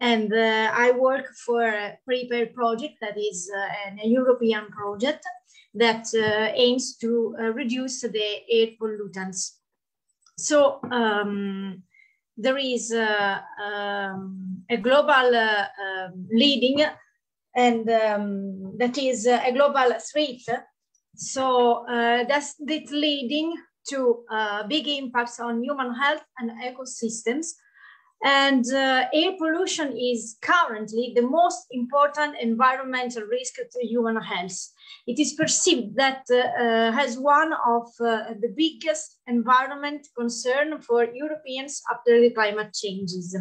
And uh, I work for a Prepair project that is uh, a European project that uh, aims to uh, reduce the air pollutants. So um, there is a, um, a global uh, um, leading and um, that is a global threat. So uh, that's, that's leading to uh, big impacts on human health and ecosystems and uh, air pollution is currently the most important environmental risk to human health. It is perceived that uh, uh, as one of uh, the biggest environment concern for Europeans after the climate changes.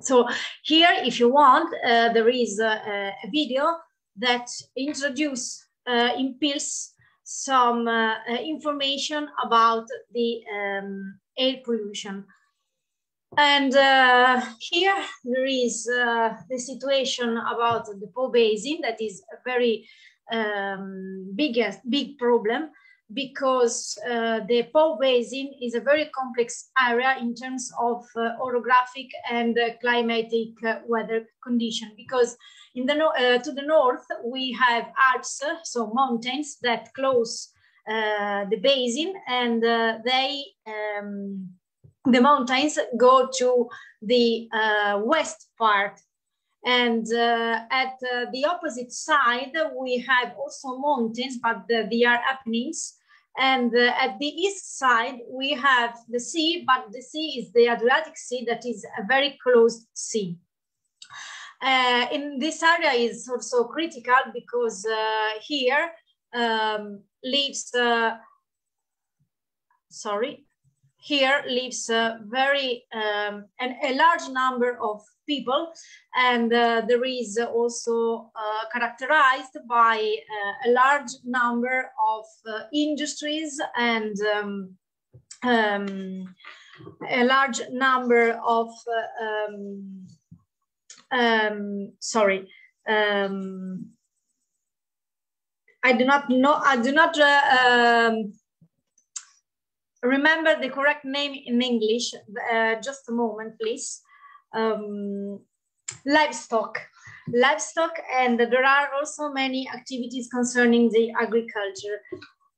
So here, if you want, uh, there is a, a, video that introduce uh, in pills some information about the um, air pollution. And uh, here there is uh, the situation about the Po Basin that is a very um, biggest, big problem because uh, the Po Basin is a very complex area in terms of uh, orographic and uh, climatic uh, weather condition because in the no to the north we have Alps, so mountains that close the basin and they um, the mountains go to the uh, west part. And uh, at uh, the opposite side, we have also mountains, but they are Apennines. And uh, at the east side, we have the sea, but the sea is the Adriatic Sea that is a very closed sea. Uh, in this area is also critical because uh, here um, lives, sorry, here lives a very um, an, a large number of people. And uh, there is also uh, characterized by uh, a large number of uh, industries and um, um, a large number of uh, um, um, sorry um, I do not know I do not uh, remember the correct name in English. Uh, just a moment, please. Um, livestock. Livestock, and there are also many activities concerning the agriculture.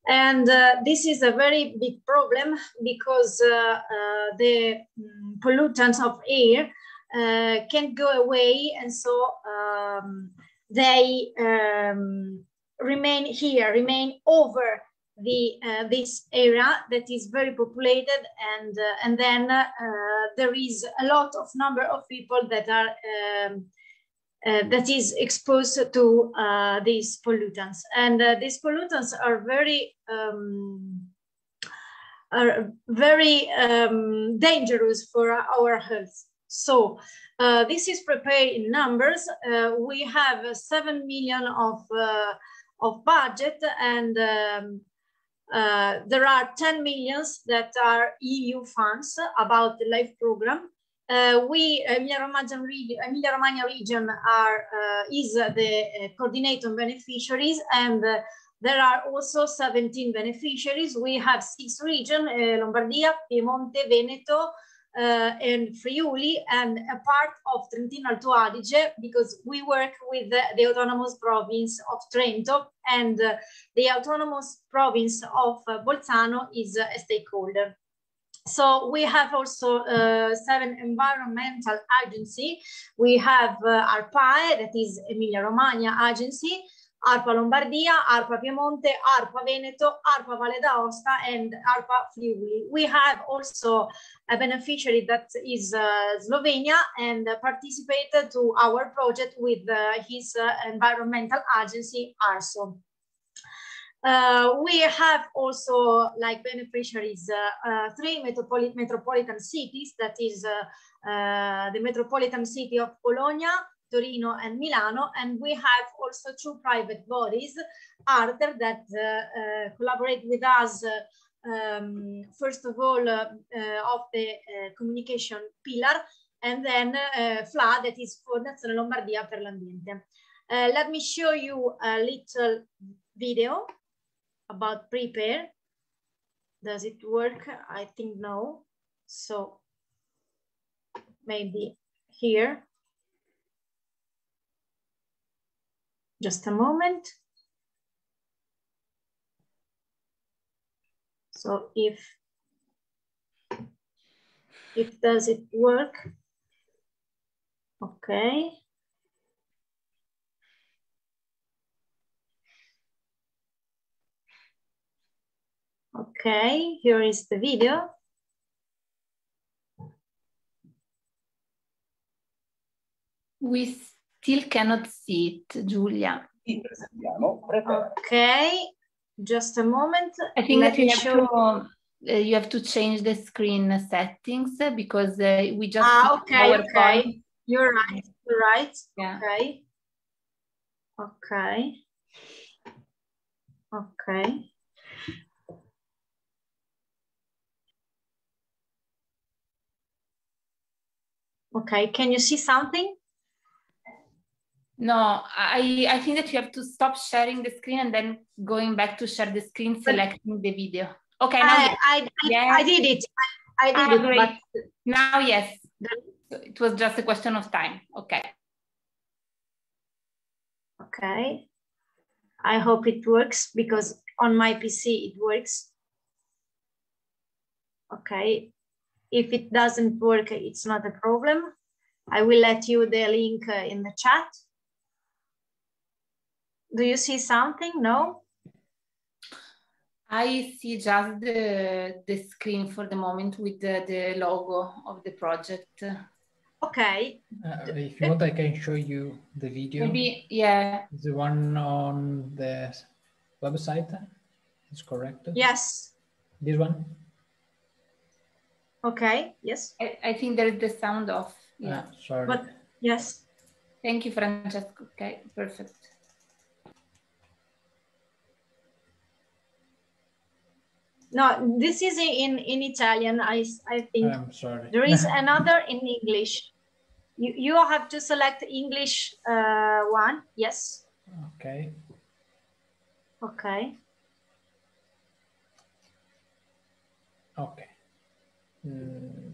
And uh, this is a very big problem because uh, uh the um, pollutants of air uh, can't go away, and so um, they um, remain here, remain over the uh, this area that is very populated and uh, and then uh, there is a lot of number of people that are um, uh, that is exposed to uh, these pollutants. And uh, these pollutants are very, um, are very um, dangerous for our health. So this is prepared in numbers. We have 7 million of, of budget and um, there are 10 millions that are EU funds about the LIFE program. Uh, we, Emilia-Romagna region, Emilia -Romagna region are, uh, is the uh, coordinator beneficiaries and there are also 17 beneficiaries. We have six regions, Lombardia, Piemonte, Veneto, uh, and Friuli and a part of Trentino Alto Adige because we work with the, the autonomous province of Trento and uh, the autonomous province of uh, Bolzano is a stakeholder. So we have also uh, seven environmental agency. We have uh, ARPAE, that is Emilia Romagna agency, ARPA Lombardia, ARPA Piemonte, ARPA Veneto, ARPA Valle d'Aosta, and ARPA Friuli. We have also a beneficiary that is uh, Slovenia and uh, participated to our project with uh, his uh, environmental agency, ARSO. Uh, we have also like beneficiaries uh, three metropolit metropolitan cities, that is the metropolitan city of Bologna, Torino and Milano. And we have also two private bodies, ARTER, that uh, uh collaborate with us, uh, um, first of all, uh, of the communication pillar, and then FLA, that is for Fondazione Lombardia per l'Ambiente. let me show you a little video about Prepair. Does it work? I think no. So maybe here. Just a moment. So if if does it work? Okay. Okay, here is the video. We still cannot see it, Giulia. Okay, just a moment. I think Let that you have, to, uh, you have to change the screen settings because uh, we just ah, okay, okay. You're right. You're right. Yeah. Okay. Okay. Okay. Okay, can you see something? No, I, I think that you have to stop sharing the screen and then going back to share the screen, selecting the video. Okay, now I, I, yes. I, did it. I, I did ah, it. But... Now, yes. It was just a question of time. Okay. Okay. I hope it works because on my PC it works. Okay, if it doesn't work, it's not a problem. I will let you the link uh, in the chat. Do you see something? No? I see just the, the screen for the moment with the, the logo of the project. Okay. Uh, if you want, I can show you the video. Maybe, yeah. The one on the website is correct? Yes. This one? Okay, yes. I, I think there is the sound off. Yeah. Ah, sorry. But yes. Thank you, Francesco. Okay, perfect. No, this is in, in Italian, I, I think. I'm sorry. There is another in English. You, you have to select English uh, one, yes. Okay. Okay. Okay. Mm,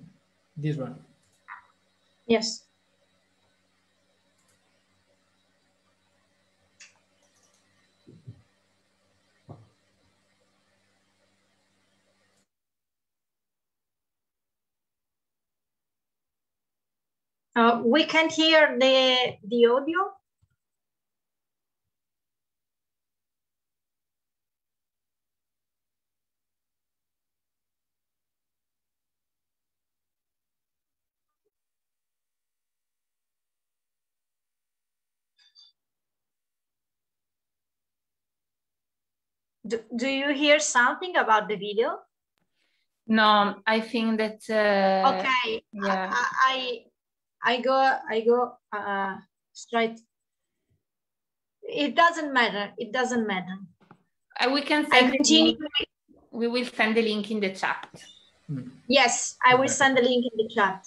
this one. Yes. Uh, we can't hear the, the audio. Do, do you hear something about the video? No, I think that. Uh, okay. Yeah. I, I I go. I go uh, straight. It doesn't matter. It doesn't matter. Uh, we can I send. the continue. link. We will send the link in the chat. Yes, I will send the link in the chat.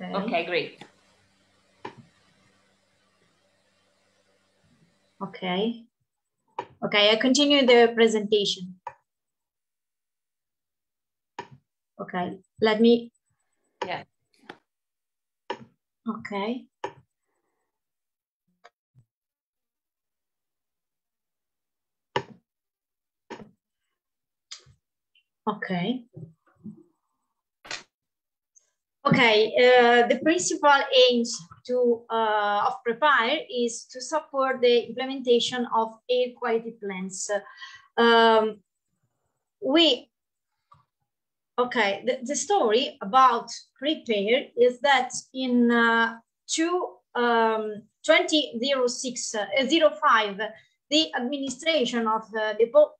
Okay. Okay, great. Okay. Okay, I continue the presentation. Okay, let me. Yeah. Okay. Okay. Okay, uh, the principal aims to uh, of Prepair is to support the implementation of air quality plans. Um, we, okay, the, the story about Prepair is that in uh, two, um, 2006, uh, 05, the administration of uh, the Po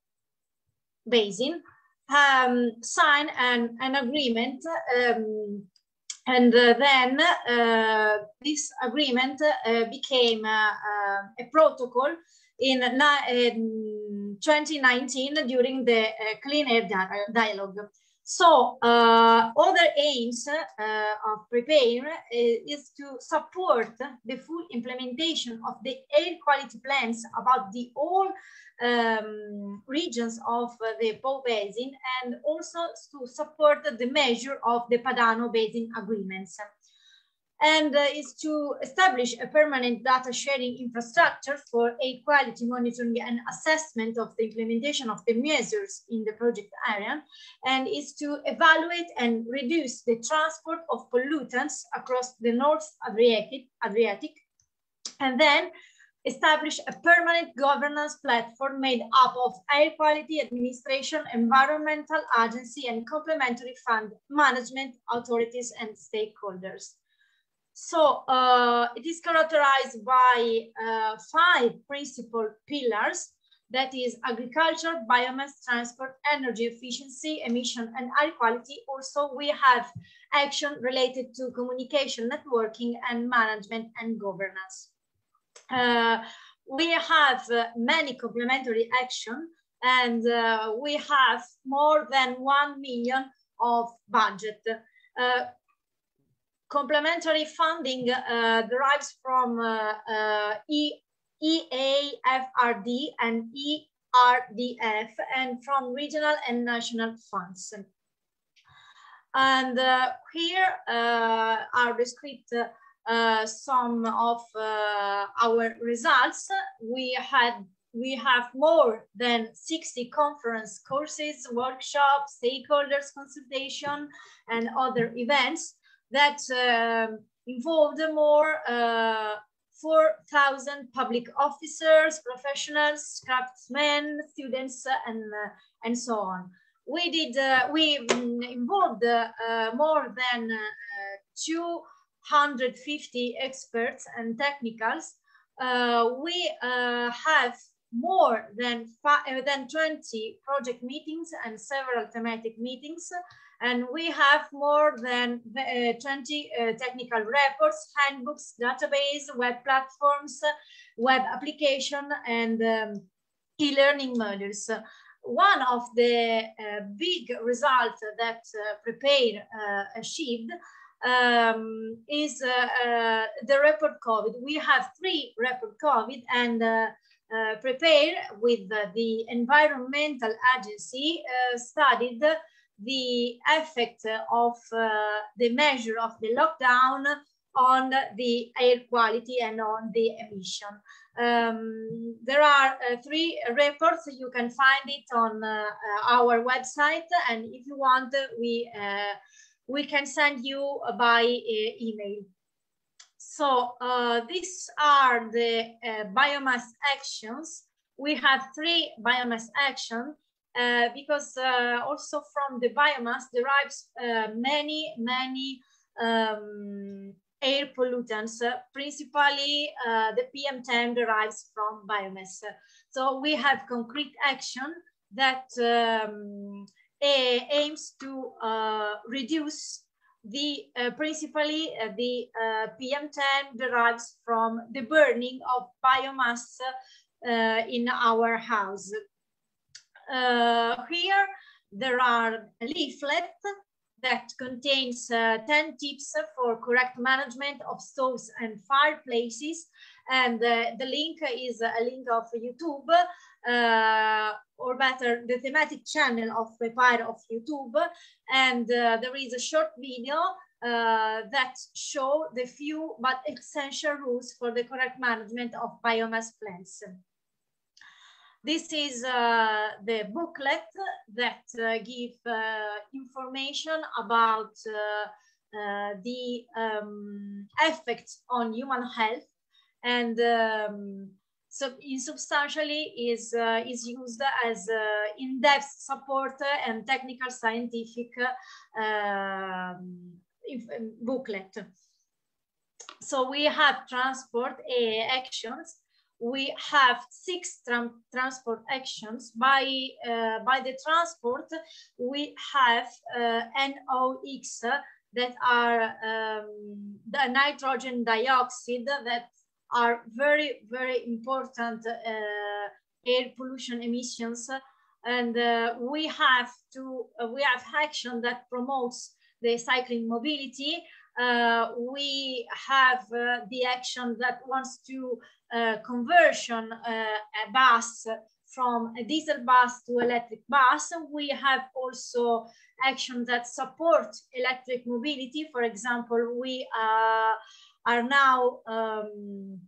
Basin um, signed an, an agreement um, and uh, then uh, this agreement uh, became uh, uh, a protocol in, in 2019 during the uh, Clean Air Dialogue. So uh, other aims uh, of Prepair uh, is to support the full implementation of the air quality plans about the all um, regions of the Po Basin and also to support the measure of the Padano Basin agreements. And uh, is to establish a permanent data sharing infrastructure for air quality monitoring and assessment of the implementation of the measures in the project area, and is to evaluate and reduce the transport of pollutants across the North Adriatic, Adriatic and then establish a permanent governance platform made up of air quality administration, environmental agency, and complementary fund management authorities and stakeholders. So uh, it is characterized by uh, five principal pillars, that is agriculture, biomass, transport, energy efficiency, emission, and air quality. Also, we have action related to communication, networking, and management and governance. Uh, we have uh, many complementary action and uh, we have more than 1 million of budget. Uh, complementary funding uh, derives from e EAFRD and ERDF and from regional and national funds. And here are described uh, some of uh, our results. We had we have more than 60 conference courses, workshops, stakeholders consultation, and other events that uh, involved more uh, 4,000 public officers, professionals, craftsmen, students, and, uh, and so on. We did, uh, we mm, involved more than two 150 experts and technicals. Uh, we uh, have more than, uh, than 20 project meetings and several thematic meetings. And we have more than uh, 20 uh, technical reports, handbooks, database, web platforms, web application, and um, e-learning modules one of the uh, big results that uh, Prepair uh, achieved um, is uh, the report COVID. We have three report COVID and Prepair with the environmental agency studied the effect of uh, the measure of the lockdown on the air quality and on the emission. Um, there are uh, three reports. You can find it on uh, our website. And if you want, we we can send you by uh, email. So uh, these are the uh, biomass actions. We have three biomass action uh, because uh, also from the biomass derives uh, many, many um, air pollutants, principally the PM10 derives from biomass. So we have concrete action that um, aims to uh, reduce the uh, principally uh, the PM10 derives from the burning of biomass in our house. Here there are leaflets that contains uh, 10 tips for correct management of stoves and fireplaces. And uh, the link is a link of YouTube, uh, or better, the thematic channel of Prepair of YouTube. And uh, there is a short video uh, that show the few but essential rules for the correct management of biomass plants. This is uh, the booklet that uh, give uh, information about uh, uh, the um, effects on human health and um, so substantially is uh, is used as in-depth support and technical scientific um, booklet. So we have transport actions we have six tra transport actions. By, uh, by the transport, we have uh, NOx that are um, the nitrogen dioxide that are very, very important uh, air pollution emissions. And uh, we have to, we have action that promotes the cycling mobility. Uh, we have the action that wants to uh, conversion uh, a bus from a diesel bus to electric bus. We have also action that support electric mobility. For example, we uh, are now um,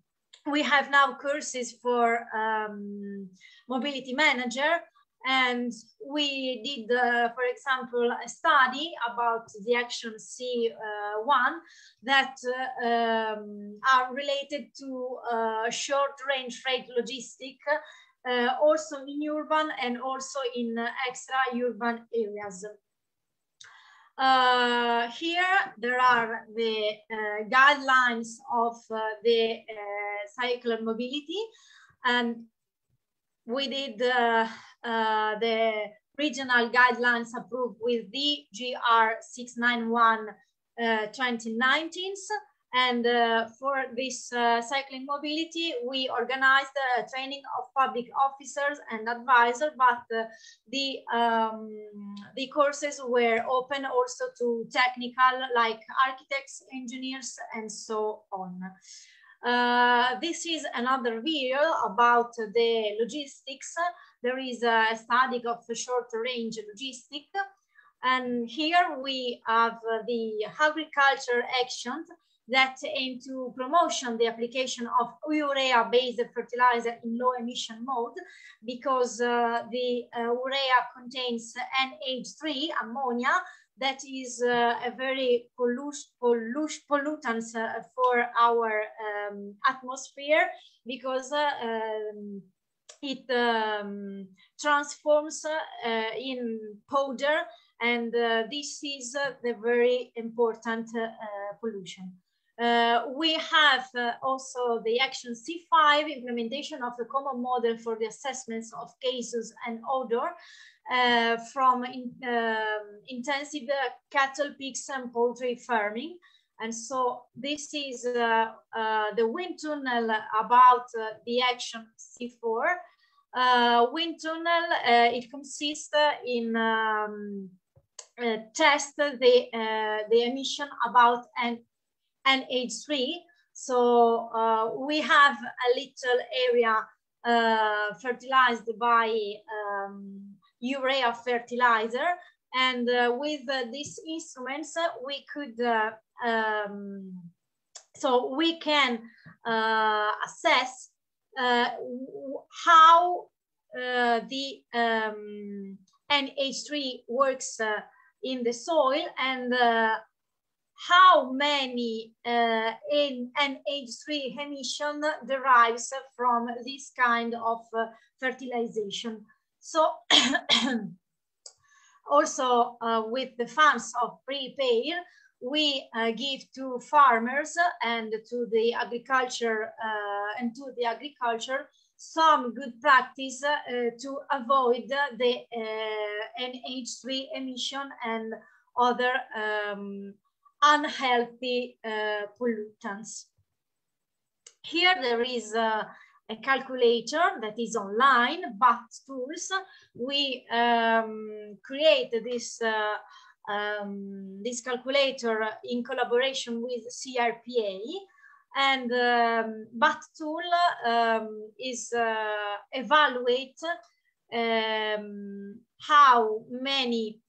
we have now courses for um, mobility manager and we did, uh, for example, a study about the action C1 uh, that uh, um, are related to uh, short range freight logistic, also in urban and also in extra urban areas. Uh, here there are the uh, guidelines of uh, the cycle mobility and we did the regional guidelines approved with the GR 691 uh, 2019. And uh, for this uh, cycling mobility, we organized uh, training of public officers and advisors, but uh, the, um, the courses were open also to technical like architects, engineers, and so on. Uh, this is another video about the logistics there is a study of short range logistics. And here we have the agriculture actions that aim to promotion the application of urea-based fertilizer in low emission mode because uh, the uh, urea contains NH3 ammonia that is uh, a very pollutant uh, for our um, atmosphere because uh, um, it um, transforms uh, in powder and uh, this is uh, the very important pollution. Uh, we have uh, also the action C5 implementation of the common model for the assessments of cases and odor uh, from in, um, intensive cattle, pigs and poultry farming. And so this is uh, uh, the wind tunnel about uh, the action C4. Uh, wind tunnel, uh, it consists in um, uh, test the, the emission about an NH3. So we have a little area fertilized by um, urea fertilizer and uh, with uh, these instruments uh, we could um, so we can uh, assess uh, how uh, the um, NH3 works uh, in the soil and uh, how many uh, NH3 emission derives from this kind of fertilization. So also with the funds of Prepair, we uh, give to farmers and to the agriculture uh, and to the agriculture some good practice uh, to avoid the uh, NH3 emission and other um, unhealthy uh, pollutants. Here there is a, calculator that is online, but tools. We um, create this uh, um, this calculator in collaboration with CRPA. And um, BAT tool um, is uh, evaluate um, how many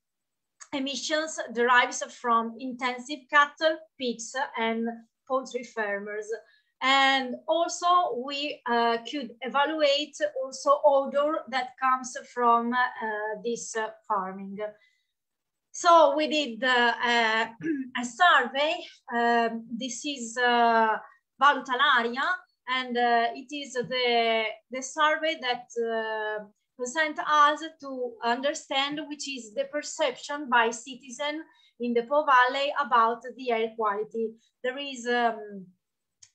emissions derives from intensive cattle, pigs, and poultry farmers. And also we uh, could evaluate also odor that comes from uh, this uh, farming. So we did uh, a survey. Um, this is uh, Valuta l'Aria, and it is the, the survey that present us to understand which is the perception by citizen in the Po Valley about the air quality. There is um,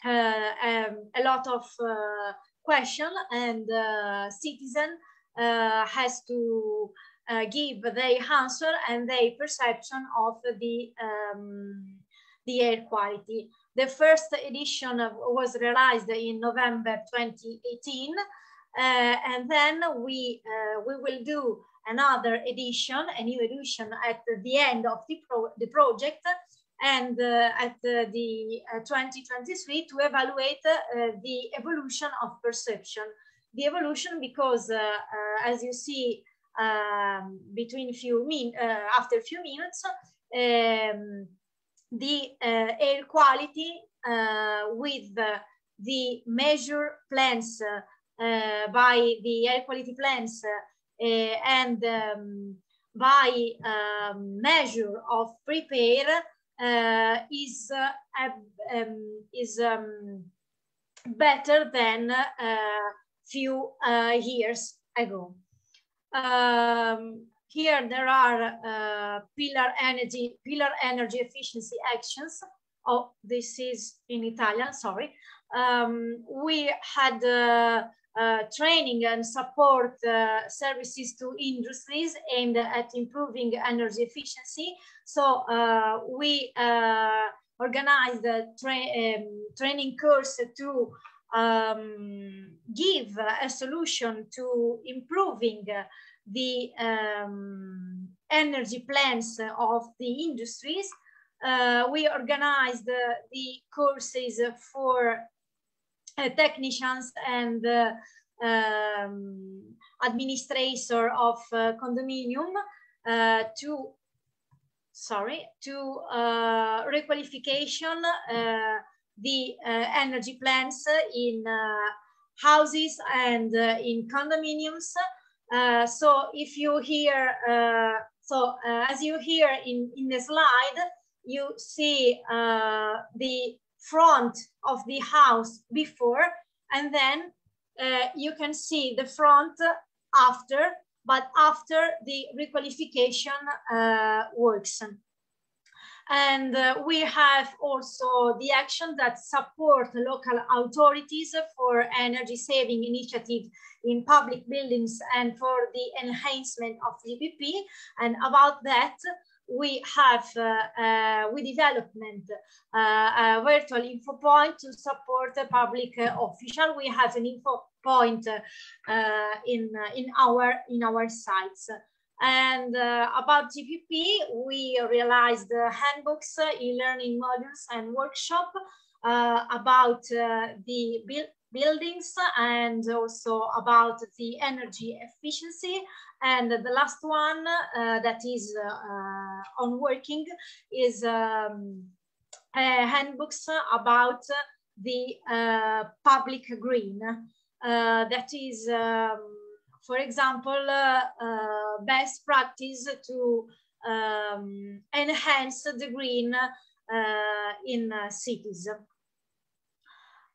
um, a lot of uh, question and uh, citizen uh, has to uh, give their answer and their perception of the um, the air quality. The first edition of, was realized in November 2018, uh, and then we uh, we will do another edition, a new edition at the end of the, pro the project, and uh, at the uh, 2023 to evaluate uh, the evolution of perception. The evolution because, uh, as you see, um, between few min uh, after a few minutes um, the uh, air quality uh, with the measure plans by the air quality plans and um, by um, measure of Prepair uh, is uh, um, is um, better than a uh, few years ago. Um, here there are uh, pillar energy, pillar energy efficiency actions. Oh, this is in Italian, sorry. Um, we had uh, training and support uh, services to industries aimed at improving energy efficiency. So uh, we uh, organized a tra um, training course to um, give a solution to improving the um, energy plans of the industries. Uh, we organized the courses for technicians and uh, um, administrator of uh, condominium uh, to sorry to requalification the uh, energy plants in uh, houses and uh, in condominiums. so if you hear, so as you hear in, in the slide, you see the front of the house before, and then uh, you can see the front after, but after the requalification uh, works. And uh, we have also the action that support local authorities for energy saving initiative in public buildings and for the enhancement of GPP. And about that, we have uh, uh, we development uh, a virtual info point to support the public uh, official. We have an info point uh, in in our in our sites. And uh, about GPP, we realized uh, handbooks, e-learning modules and workshop uh, about uh, the bu buildings and also about the energy efficiency. And the last one uh, that is uh, on working is um, handbooks about the public green. that is um, for example, uh, uh, best practice to um, enhance the green uh, in cities.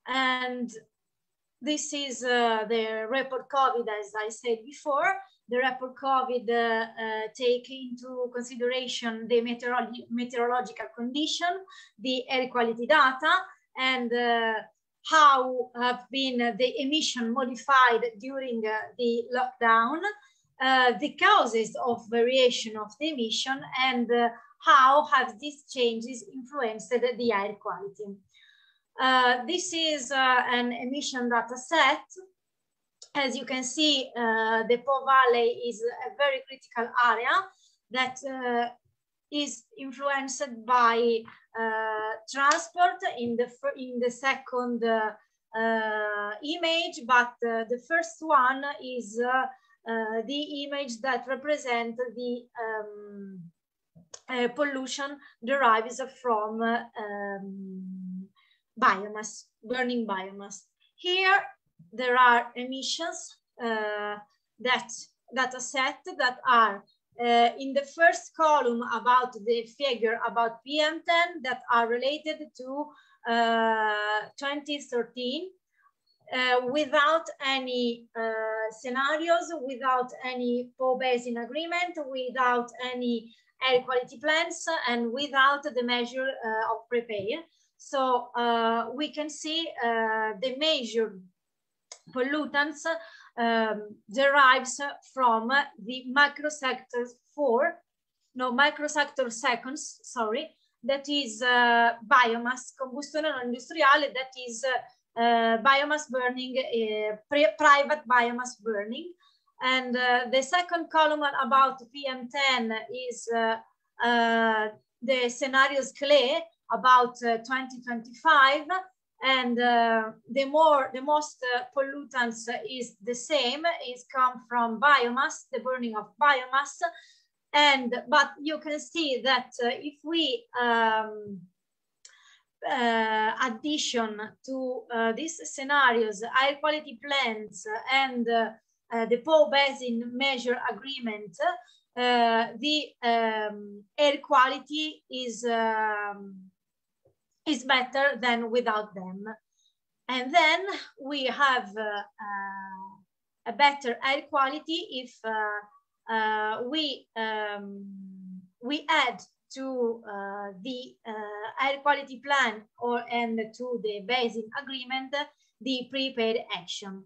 And this is uh, the report COVID, as I said before. The report COVID uh, uh, take into consideration the meteorolo meteorological condition, the air quality data, and uh, how have been the emission modified during uh, the lockdown, uh, the causes of variation of the emission, and how have these changes influenced the air quality. Uh, this is uh, an emission data set. As you can see, uh, the Po Valley is a very critical area that uh, is influenced by uh, transport in the, in the second image, but the first one is the image that represents the um, pollution derives from um, biomass, burning biomass. Here, there are emissions uh, that data set that are uh, in the first column about the figure about PM10 that are related to uh, 2013 uh, without any uh, scenarios, without any Po Basin agreement, without any air quality plans, and without the measure uh, of Prepair. So uh, we can see uh, the major pollutants um, derives from the microsector four, no, microsector seconds, sorry, that is uh, biomass, combustione non industriale, that is uh, uh, biomass burning, uh, private biomass burning. And the second column about PM10 is the scenarios CLE, about uh, 2025 and uh, the more the most uh, pollutants is the same. Is come from biomass the burning of biomass. And but you can see that if we um, uh, addition to uh, these scenarios, air quality plans and uh, the Po Basin Measure Agreement, the um, air quality is um, is better than without them. And then we have uh, uh, a better air quality if uh, uh we, um, we add to uh, the uh, air quality plan or and to the basin agreement the prepared action.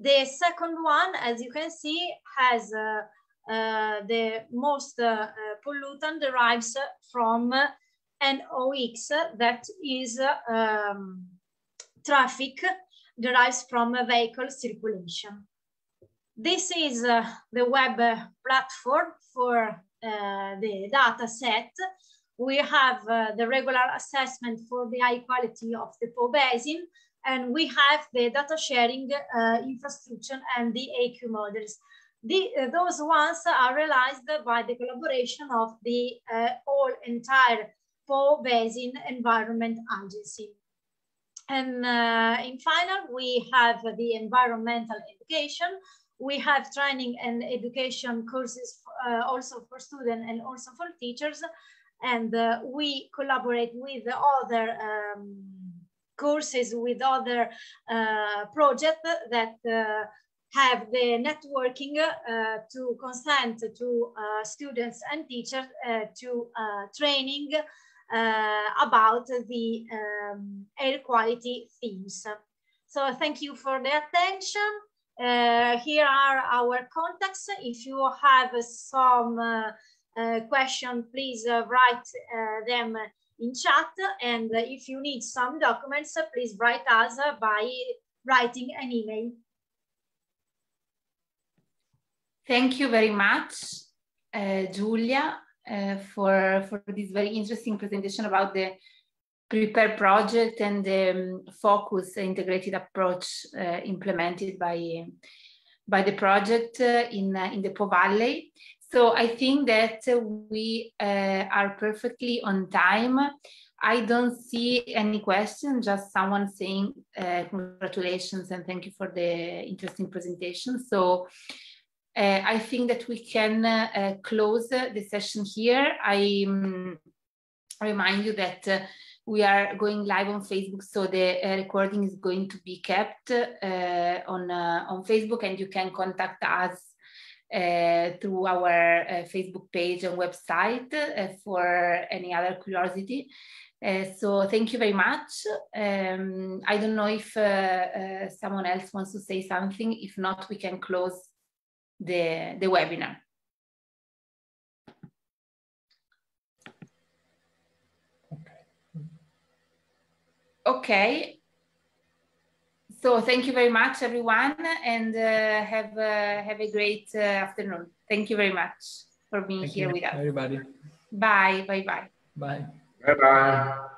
The second one, as you can see, has the most pollutant derives from NOx, that is um, traffic derives from vehicle circulation. This is uh, the web platform for uh, the data set. We have uh, the regular assessment for the high quality of the Po Basin, and we have the data sharing uh, infrastructure and the AQ models. The, uh, those ones are realized by the collaboration of the uh, all entire Po Basin Environment Agency. And uh, in final, we have the environmental education. We have training and education courses uh, also for students and also for teachers. And uh, we collaborate with other um, courses, with other uh, projects that uh, have the networking uh, to consent to students and teachers to training about the um, air quality themes. So thank you for the attention. Uh, here are our contacts. If you have some uh, uh, question, please uh, write uh, them in chat. And if you need some documents, please write us by writing an email. Thank you very much, Giulia uh, for, for this very interesting presentation about the Prepair project and the um, focus integrated approach uh, implemented by, by the project uh, in, uh, in the Po Valley. So I think that we uh, are perfectly on time. I don't see any question, just someone saying uh, congratulations and thank you for the interesting presentation. So uh, I think that we can uh, close the session here. I um, remind you that uh, we are going live on Facebook, so the uh, recording is going to be kept uh, on uh, on Facebook, and you can contact us uh, through our uh, Facebook page and website uh, for any other curiosity. so thank you very much. Um, I don't know if someone else wants to say something. If not, we can close the, the webinar. Okay. So thank you very much, everyone, and uh, have uh, have a great uh, afternoon. Thank you very much for being thank here you, with us. Everybody. Bye. Bye. Bye. Bye. Bye. Bye.